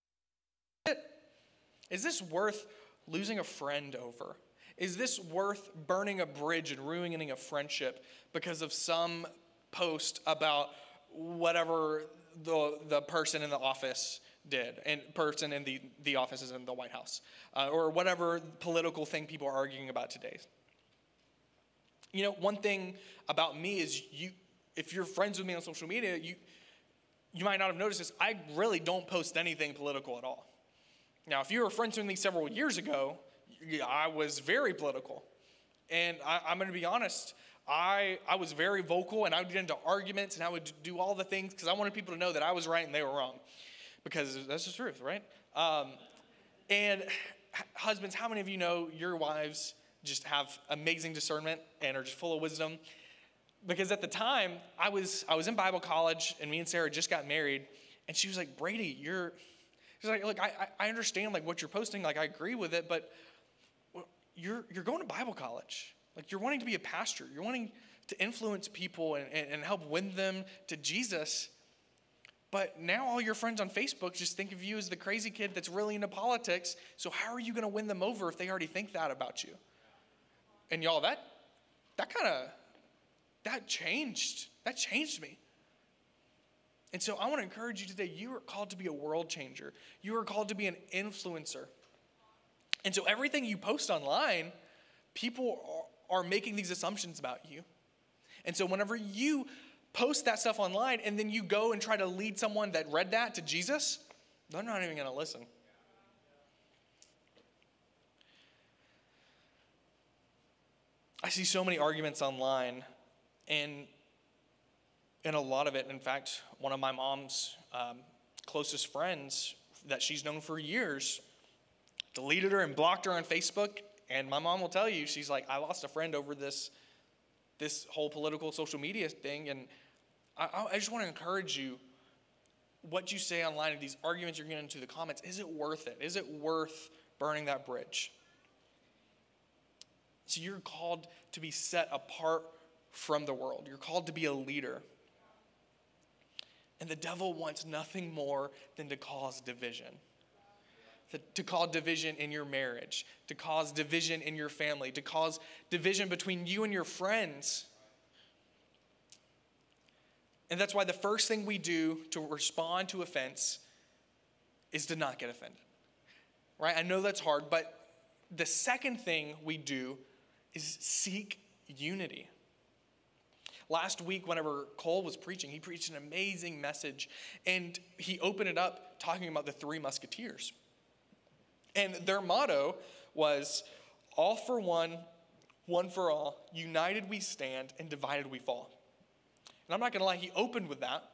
is this worth losing a friend over? Is this worth burning a bridge and ruining a friendship because of some post about whatever the, the person in the office did, and person in the, the offices in the White House, uh, or whatever political thing people are arguing about today? You know, one thing about me is you, if you're friends with me on social media, you, you might not have noticed this. I really don't post anything political at all. Now, if you were friends with me several years ago, I was very political. And I, am going to be honest, I, I was very vocal and I would get into arguments and I would do all the things because I wanted people to know that I was right and they were wrong. Because that's the truth, right? Um, and husbands, how many of you know your wives just have amazing discernment and are just full of wisdom? Because at the time, I was, I was in Bible college and me and Sarah just got married. And she was like, Brady, you're, she's like, look, I, I understand like what you're posting. Like, I agree with it, but you're, you're going to Bible college. Like, you're wanting to be a pastor. You're wanting to influence people and, and, and help win them to Jesus. But now all your friends on Facebook just think of you as the crazy kid that's really into politics. So how are you going to win them over if they already think that about you? And y'all, that that kind of that changed. That changed me. And so I want to encourage you today. You are called to be a world changer. You are called to be an influencer. And so everything you post online, people are, are making these assumptions about you. And so whenever you post that stuff online and then you go and try to lead someone that read that to Jesus, they're not even going to listen. I see so many arguments online, and in a lot of it, in fact, one of my mom's um, closest friends that she's known for years deleted her and blocked her on Facebook. And my mom will tell you, she's like, I lost a friend over this, this whole political social media thing. And I, I just want to encourage you what you say online and these arguments you're getting into the comments, is it worth it? Is it worth burning that bridge? So you're called to be set apart from the world. You're called to be a leader. And the devil wants nothing more than to cause division to cause division in your marriage, to cause division in your family, to cause division between you and your friends. And that's why the first thing we do to respond to offense is to not get offended. Right? I know that's hard, but the second thing we do is seek unity. Last week, whenever Cole was preaching, he preached an amazing message, and he opened it up talking about the three musketeers. And their motto was all for one, one for all, united we stand, and divided we fall. And I'm not gonna lie, he opened with that.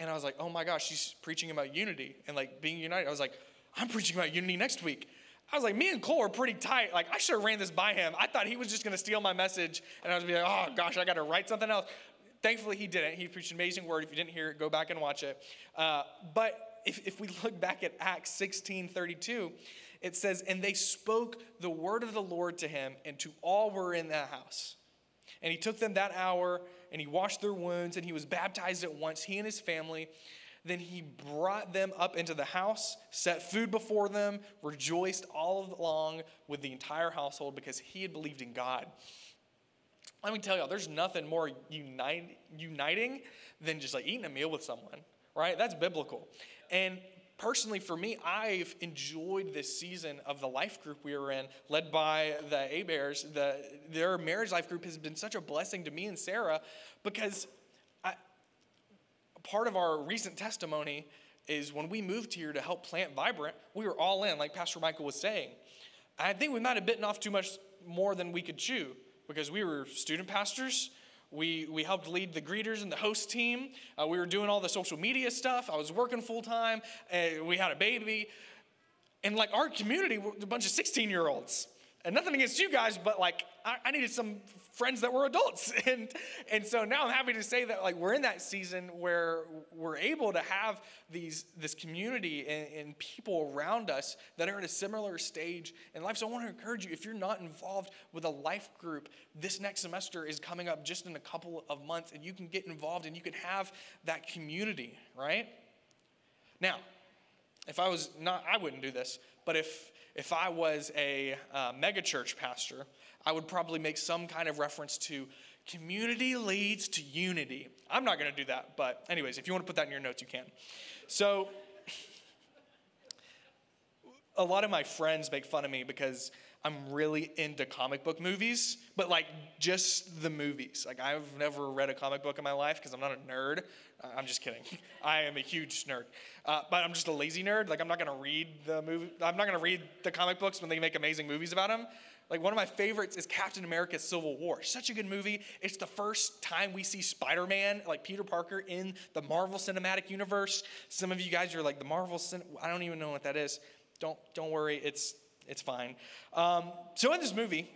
And I was like, oh my gosh, she's preaching about unity and like being united. I was like, I'm preaching about unity next week. I was like, me and Cole are pretty tight. Like, I should have ran this by him. I thought he was just gonna steal my message, and I was be like, oh gosh, I gotta write something else. Thankfully, he didn't. He preached an amazing word. If you didn't hear it, go back and watch it. Uh, but if, if we look back at Acts 16 32, it says, And they spoke the word of the Lord to him and to all were in that house. And he took them that hour and he washed their wounds and he was baptized at once, he and his family. Then he brought them up into the house, set food before them, rejoiced all along with the entire household because he had believed in God. Let me tell y'all, there's nothing more unite, uniting than just like eating a meal with someone, right? That's biblical. And personally, for me, I've enjoyed this season of the life group we were in, led by the A Bears. The, their marriage life group has been such a blessing to me and Sarah because part of our recent testimony is when we moved here to help plant Vibrant, we were all in, like Pastor Michael was saying. I think we might have bitten off too much more than we could chew because we were student pastors. We, we helped lead the greeters and the host team. Uh, we were doing all the social media stuff. I was working full time. Uh, we had a baby. And like our community, a bunch of 16 year olds. And nothing against you guys, but like I, I, needed some friends that were adults. And and so now I'm happy to say that like we're in that season where we're able to have these this community and, and people around us that are in a similar stage in life. So I want to encourage you, if you're not involved with a life group, this next semester is coming up just in a couple of months, and you can get involved and you can have that community, right? Now, if I was not, I wouldn't do this, but if if I was a uh, megachurch pastor, I would probably make some kind of reference to community leads to unity. I'm not going to do that, but, anyways, if you want to put that in your notes, you can. So, a lot of my friends make fun of me because I'm really into comic book movies, but like just the movies. Like, I've never read a comic book in my life because I'm not a nerd. Uh, I'm just kidding. I am a huge nerd. Uh, but I'm just a lazy nerd. Like, I'm not to read the movie. I'm not to read the comic books when they make amazing movies about them. Like, one of my favorites is Captain America Civil War. Such a good movie. It's the first time we see Spider Man, like Peter Parker, in the Marvel Cinematic Universe. Some of you guys are like, the Marvel, Cin- I don't even know what that is. Don't, don't worry, it's, it's fine. Um, so, in this movie,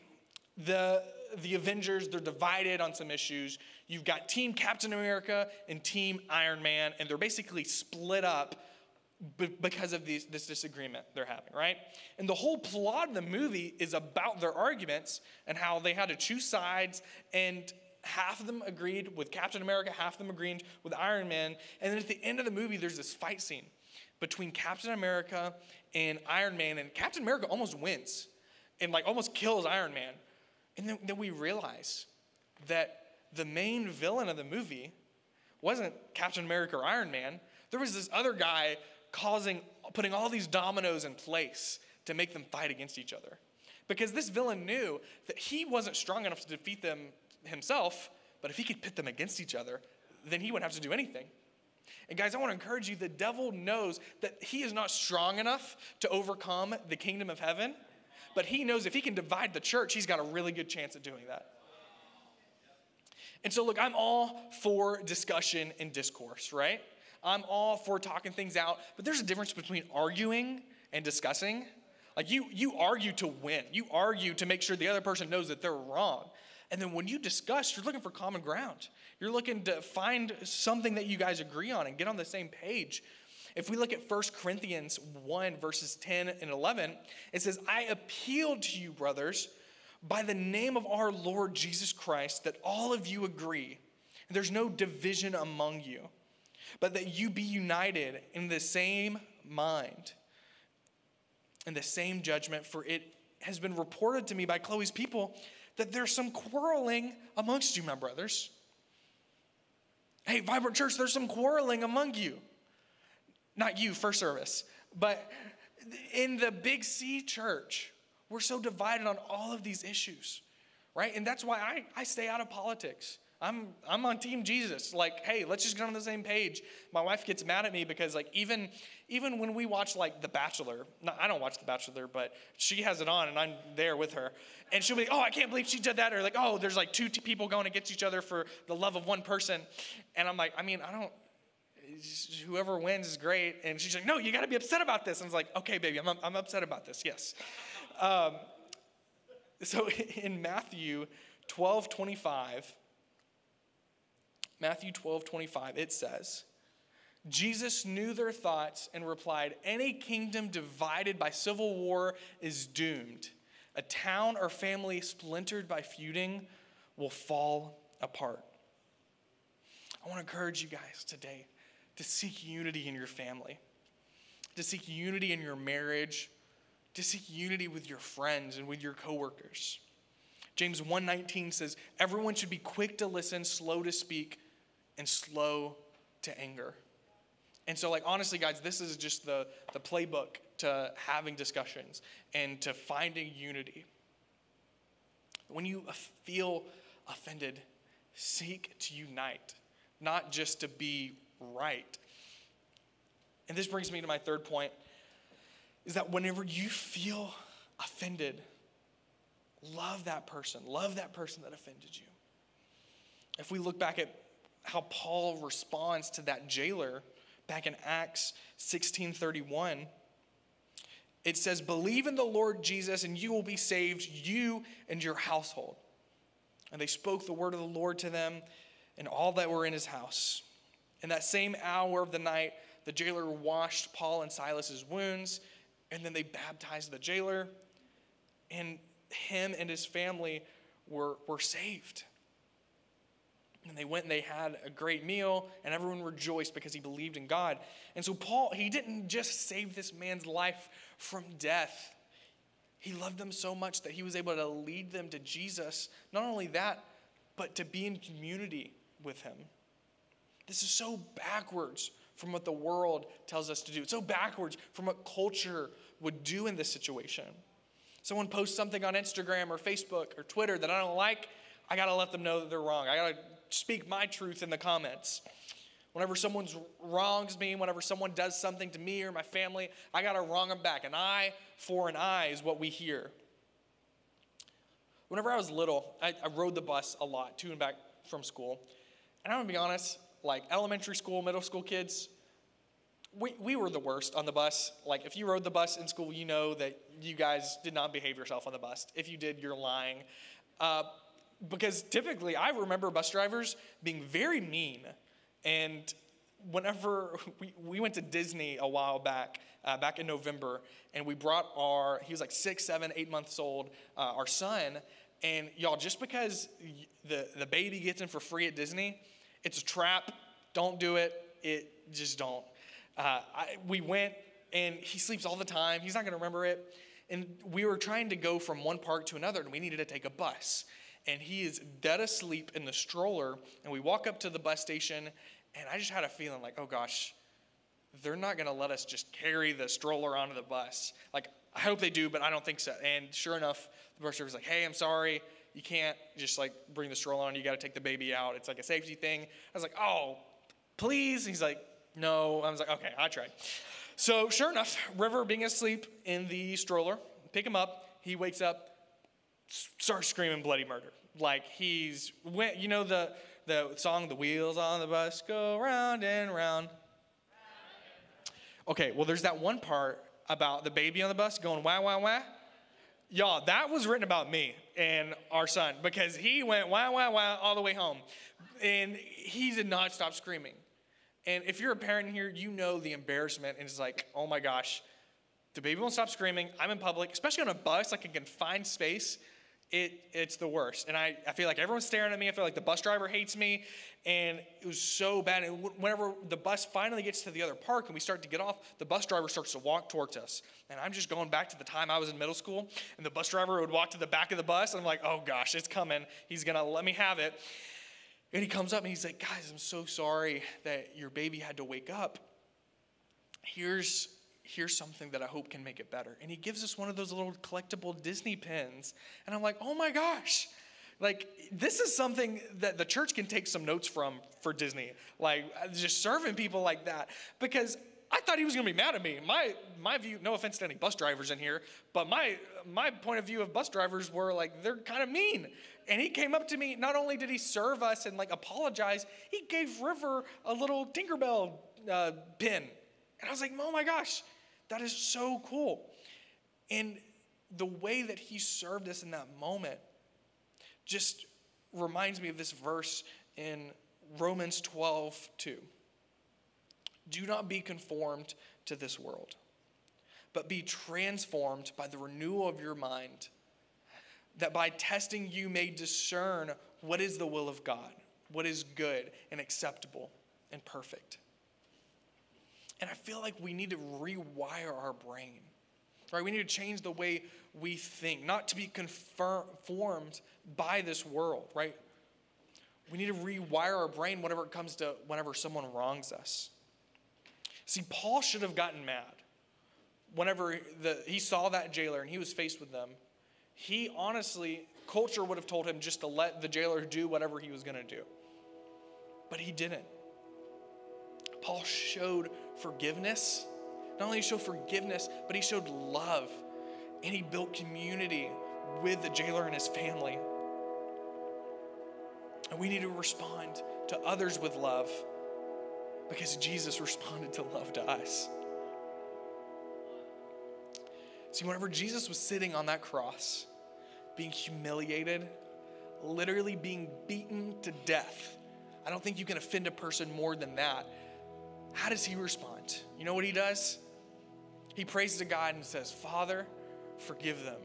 the, the Avengers, they're divided on some issues. You've got Team Captain America and Team Iron Man, and they're basically split up because of these, this disagreement they're having, right? And the whole plot of the movie is about their arguments and how they had to choose sides, and half of them agreed with Captain America, half of them agreed with Iron Man. And then at the end of the movie, there's this fight scene between Captain America and Iron Man, and Captain America almost wins and like almost kills Iron Man. And then, then we realize that the main villain of the movie wasn't Captain America or Iron Man. There was this other guy causing, putting all these dominoes in place to make them fight against each other. Because this villain knew that he wasn't strong enough to defeat them himself, but if he could pit them against each other, then he wouldn't have to do anything. And guys, I want to encourage you the devil knows that he is not strong enough to overcome the kingdom of heaven, but he knows if he can divide the church, he's got a really good chance at doing that. And so, look, I'm all for discussion and discourse, right? I'm all for talking things out, but there's a difference between arguing and discussing. Like you, you argue to win. You argue to make sure the other person knows that they're wrong. And then when you discuss, you're looking for common ground. You're looking to find something that you guys agree on and get on the same page. If we look at 1 Corinthians 1, verses 10 and 11, it says, I appeal to you, brothers, by the name of our Lord Jesus Christ, that all of you agree. And There's no division among you, but that you be united in the same mind, and the same judgment. For it has been reported to me by Chloe's people that there's some quarreling amongst you, my brothers. Hey, Vibrant Church, there's some quarreling among you. Not you, first service, but in the Big C church, we're so divided on all of these issues, right? And that's why I, I stay out of politics. I'm, I'm on team Jesus. Like, hey, let's just get on the same page. My wife gets mad at me because, like, even, even when we watch, like, The Bachelor, no, I don't watch The Bachelor, but she has it on and I'm there with her. And she'll be like, oh, I can't believe she did that. Or, like, oh, there's like two people going against each other for the love of one person. And I'm like, I mean, I don't, whoever wins is great. And she's like, no, you got to be upset about this. And I was like, okay, baby, I'm, I'm upset about this, yes. Um, so in Matthew 12 25, Matthew 12 25, it says, Jesus knew their thoughts and replied, Any kingdom divided by civil war is doomed. A town or family splintered by feuding will fall apart. I want to encourage you guys today to seek unity in your family, to seek unity in your marriage, to seek unity with your friends and with your coworkers. James 1:19 says, "Everyone should be quick to listen, slow to speak, and slow to anger." And so, like, honestly, guys, this is just the, the playbook to having discussions and to finding unity. When you feel offended, seek to unite, not just to be right. And this brings me to my third point is that whenever you feel offended, love that person. Love that person that offended you. If we look back at how Paul responds to that jailer back in Acts 16:31, it says, "Believe in the Lord Jesus and you will be saved, you and your household." And they spoke the word of the Lord to them and all that were in his house. In that same hour of the night, the jailer washed Paul and Silas's wounds, and then they baptized the jailer, and him and his family were, were saved. And they went and they had a great meal, and everyone rejoiced because he believed in God. And so, Paul, he didn't just save this man's life from death, he loved them so much that he was able to lead them to Jesus. Not only that, but to be in community with him. This is so backwards from what the world tells us to do. It's so backwards from what culture would do in this situation. Someone posts something on Instagram or Facebook or Twitter that I don't like, I got to let them know that they're wrong. I got to speak my truth in the comments. Whenever someone wrongs me, whenever someone does something to me or my family, I got to wrong them back. An eye for an eye is what we hear. Whenever I was little, I, I rode the bus a lot to and back from school. And I'm going to be honest, like elementary school, middle school kids, we, we were the worst on the bus. Like, if you rode the bus in school, you know that you guys did not behave yourself on the bus. If you did, you're lying. Uh, because typically, I remember bus drivers being very mean. And whenever we, we went to Disney a while back, uh, back in November, and we brought our, he was like six, seven, eight months old, uh, our son. And y'all, just because the, the baby gets in for free at Disney, it's a trap. Don't do it. It just don't. Uh, I, we went and he sleeps all the time. He's not going to remember it. And we were trying to go from one park to another, and we needed to take a bus. And he is dead asleep in the stroller. And we walk up to the bus station, and I just had a feeling like, oh gosh, they're not going to let us just carry the stroller onto the bus. Like, I hope they do, but I don't think so. And sure enough, the bus driver's like, hey, I'm sorry. You can't just like bring the stroller on. You got to take the baby out. It's like a safety thing. I was like, oh, please. He's like, no. I was like, okay, I tried. So sure enough, River being asleep in the stroller, pick him up. He wakes up, starts screaming bloody murder. Like he's went, you know the the song "The Wheels on the Bus Go Round and Round." Okay, well, there's that one part about the baby on the bus going wah wah wah. Y'all, that was written about me and our son because he went wah wah wah all the way home, and he did not stop screaming. And if you're a parent here, you know the embarrassment, and it's like, oh my gosh, the baby won't stop screaming. I'm in public, especially on a bus, like a confined space. It, it's the worst. And I, I feel like everyone's staring at me. I feel like the bus driver hates me. And it was so bad. And whenever the bus finally gets to the other park and we start to get off, the bus driver starts to walk towards us. And I'm just going back to the time I was in middle school. And the bus driver would walk to the back of the bus. And I'm like, oh gosh, it's coming. He's going to let me have it. And he comes up and he's like, Guys, I'm so sorry that your baby had to wake up. Here's, here's something that I hope can make it better. And he gives us one of those little collectible Disney pins. And I'm like, Oh my gosh. Like, this is something that the church can take some notes from for Disney. Like, just serving people like that. Because I thought he was to be mad at me. My my view, no offense to any bus drivers in here, but my my point of view of bus drivers were like they're kind of mean. And he came up to me. Not only did he serve us and like apologize, he gave River a little Tinkerbell uh, pin, and I was like, oh my gosh, that is so cool. And the way that he served us in that moment just reminds me of this verse in Romans 12, 2. Do not be conformed to this world, but be transformed by the renewal of your mind, that by testing you may discern what is the will of God, what is good and acceptable and perfect. And I feel like we need to rewire our brain, right? We need to change the way we think, not to be conformed by this world, right? We need to rewire our brain whenever it comes to whenever someone wrongs us. See, Paul should have gotten mad whenever the, he saw that jailer and he was faced with them. He honestly, culture would have told him just to let the jailer do whatever he was going to do. But he didn't. Paul showed forgiveness. Not only showed forgiveness, but he showed love. And he built community with the jailer and his family. And we need to respond to others with love because Jesus responded to love to us. See, whenever Jesus was sitting on that cross, being humiliated, literally being beaten to death, I don't think you can offend a person more than that. How does he respond? You know what he does? He prays to God and says, Father, forgive them,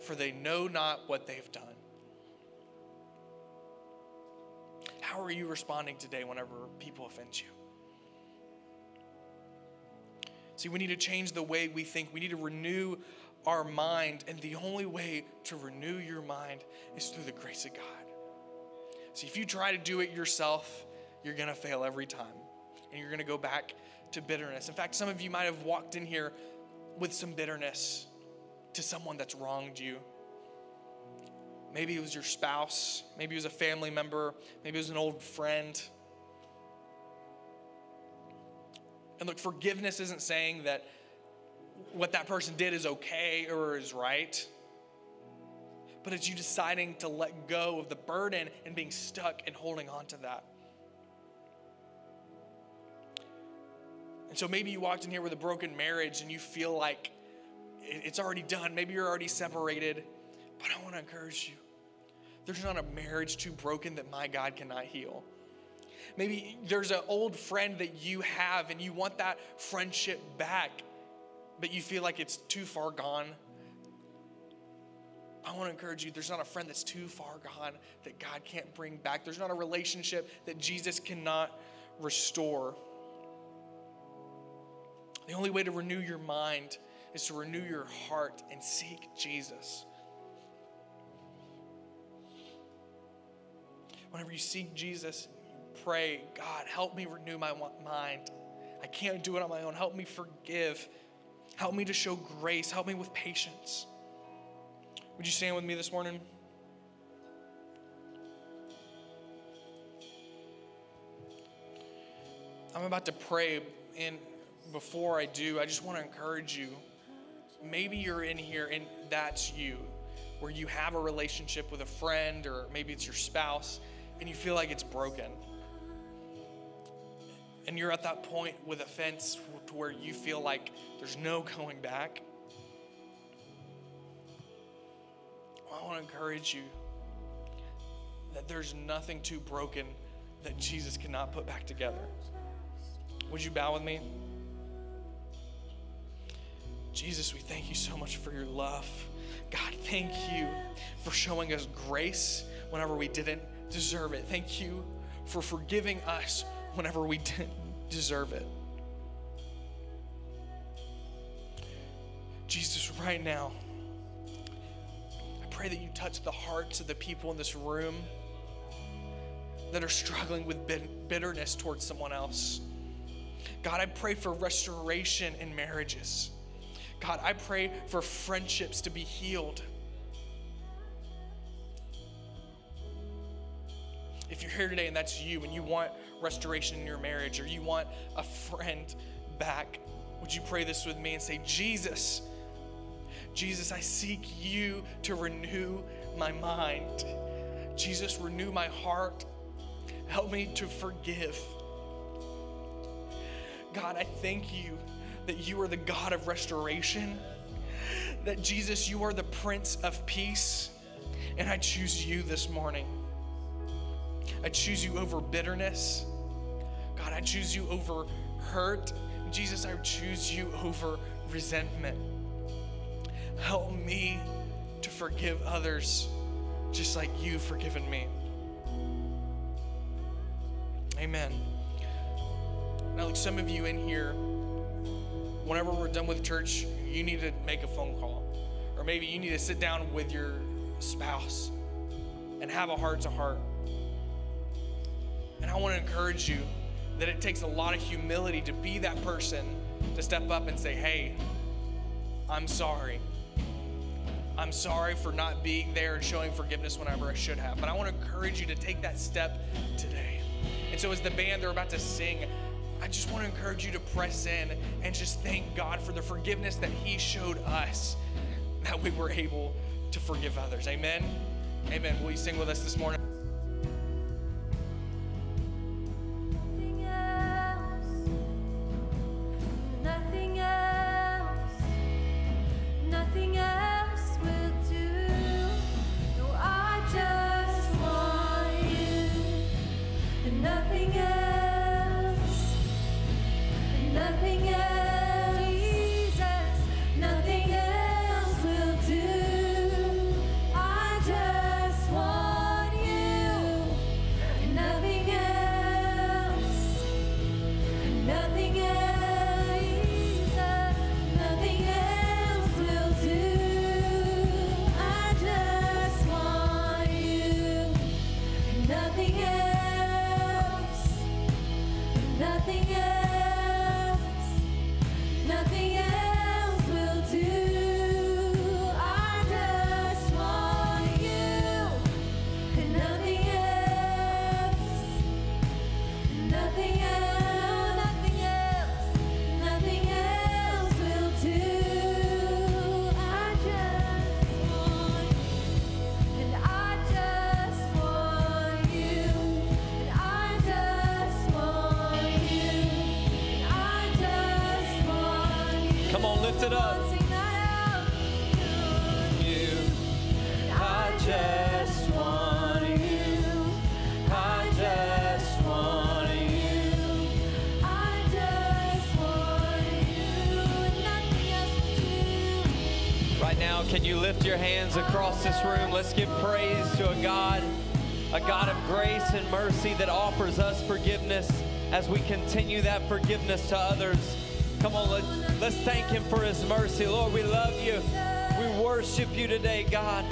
for they know not what they've done. How are you responding today whenever people offend you? See, we need to change the way we think. We need to renew our mind. And the only way to renew your mind is through the grace of God. See, if you try to do it yourself, you're going to fail every time. And you're going to go back to bitterness. In fact, some of you might have walked in here with some bitterness to someone that's wronged you. Maybe it was your spouse, maybe it was a family member, maybe it was an old friend. And look, forgiveness isn't saying that what that person did is okay or is right, but it's you deciding to let go of the burden and being stuck and holding on to that. And so maybe you walked in here with a broken marriage and you feel like it's already done. Maybe you're already separated. But I want to encourage you there's not a marriage too broken that my God cannot heal. Maybe there's an old friend that you have and you want that friendship back, but you feel like it's too far gone. I want to encourage you there's not a friend that's too far gone that God can't bring back. There's not a relationship that Jesus cannot restore. The only way to renew your mind is to renew your heart and seek Jesus. Whenever you seek Jesus, pray, God, help me renew my mind. I can't do it on my own. Help me forgive. Help me to show grace. Help me with patience. Would you stand with me this morning? I'm about to pray, and before I do, I just want to encourage you. Maybe you're in here and that's you, where you have a relationship with a friend, or maybe it's your spouse, and you feel like it's broken. And you're at that point with offense to where you feel like there's no going back. Well, I want to encourage you that there's nothing too broken that Jesus cannot put back together. Would you bow with me? Jesus, we thank you so much for your love. God, thank you for showing us grace whenever we didn't deserve it. Thank you for forgiving us whenever we didn't deserve it. Jesus, right now, I pray that you touch the hearts of the people in this room that are struggling with bitterness towards someone else. God, I pray for restoration in marriages. God, I pray for friendships to be healed. If you're here today and that's you and you want restoration in your marriage or you want a friend back, would you pray this with me and say, Jesus, Jesus, I seek you to renew my mind. Jesus, renew my heart. Help me to forgive. God, I thank you that you are the God of restoration, that Jesus, you are the Prince of Peace, and I choose you this morning. I choose you over bitterness. God, I choose you over hurt. Jesus, I choose you over resentment. Help me to forgive others just like you've forgiven me. Amen. Now, like some of you in here, whenever we're done with church, you need to make a phone call. Or maybe you need to sit down with your spouse and have a heart to heart. And I want to encourage you that it takes a lot of humility to be that person to step up and say, hey, I'm sorry. I'm sorry for not being there and showing forgiveness whenever I should have. But I want to encourage you to take that step today. And so, as the band, they're about to sing, I just want to encourage you to press in and just thank God for the forgiveness that He showed us, that we were able to forgive others. Amen. Amen. Will you sing with us this morning? Hands across this room? Let's give praise to a God, a God of grace and mercy that offers us forgiveness as we continue that forgiveness to others. Come on, let, let's thank Him for His mercy. Lord, we love you. We worship you today, God.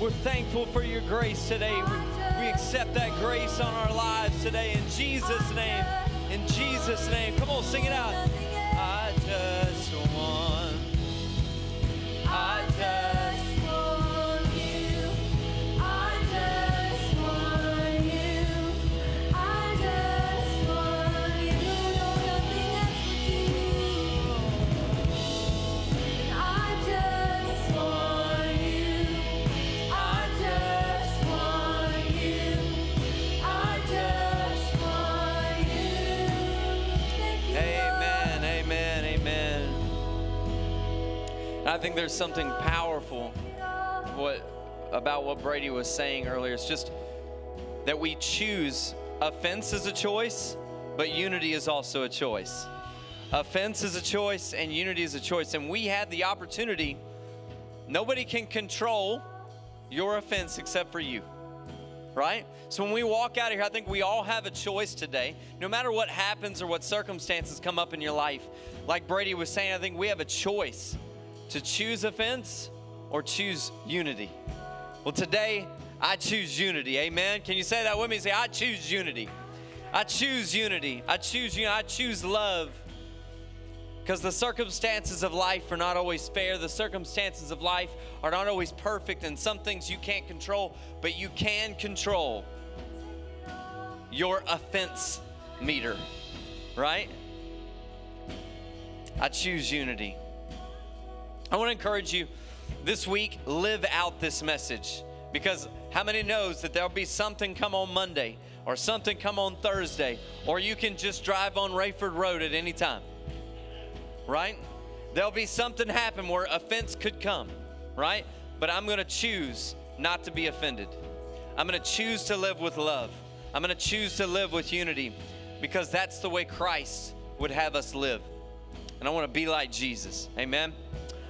We're thankful for your grace today. We, we accept that grace on our lives today in Jesus' name. In Jesus' name. Come on, sing it out. Think there's something powerful what about what Brady was saying earlier. It's just that we choose offense is a choice, but unity is also a choice. Offense is a choice and unity is a choice. And we had the opportunity. Nobody can control your offense except for you right? So when we walk out of here, I think we all have a choice today. No matter what happens or what circumstances come up in your life, like Brady was saying, I think we have a choice to choose offense or choose unity. Well, today, I choose unity. Amen. Can you say that with me? Say, I choose unity. I choose unity. I choose you. I choose love. Because the circumstances of life are not always fair. The circumstances of life are not always perfect, and some things you can't control, but you can control your offense meter, right? I choose unity. I want to encourage you this week, live out this message. Because how many knows that there'll be something come on Monday or something come on Thursday, or you can just drive on Rayford Road at any time right? There'll be something happen where offense could come, right? But I'm going to choose not to be offended. I'm going to choose to live with love. I'm going to choose to live with unity because that's the way Christ would have us live. And I want to be like Jesus. Amen.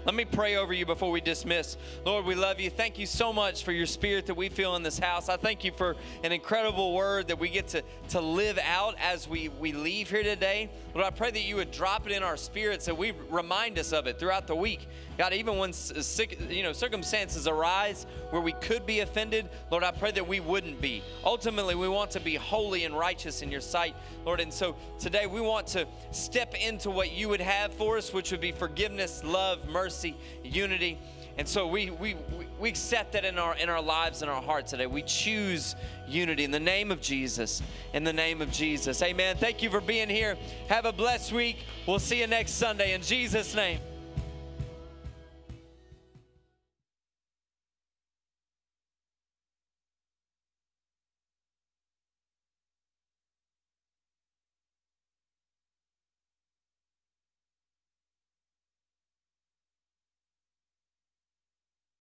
Let me pray over you before we dismiss. Lord, we love you. Thank you so much for your spirit that we feel in this house. I thank you for an incredible word that we get to, to live out as we, we leave here today. Lord, I pray that you would drop it in our spirits, that we remind us of it throughout the week. God, even when uh, you know circumstances arise where we could be offended, Lord, I pray that we wouldn't be. Ultimately, we want to be holy and righteous in your sight, Lord. And so today we want to step into what you would have for us, which would be forgiveness, love, mercy, unity. And so we, we, we accept that in our, in our lives and our hearts today. We choose unity in the name of Jesus. In the name of Jesus. Amen. Thank you for being here. Have a blessed week. We'll see you next Sunday in Jesus' name.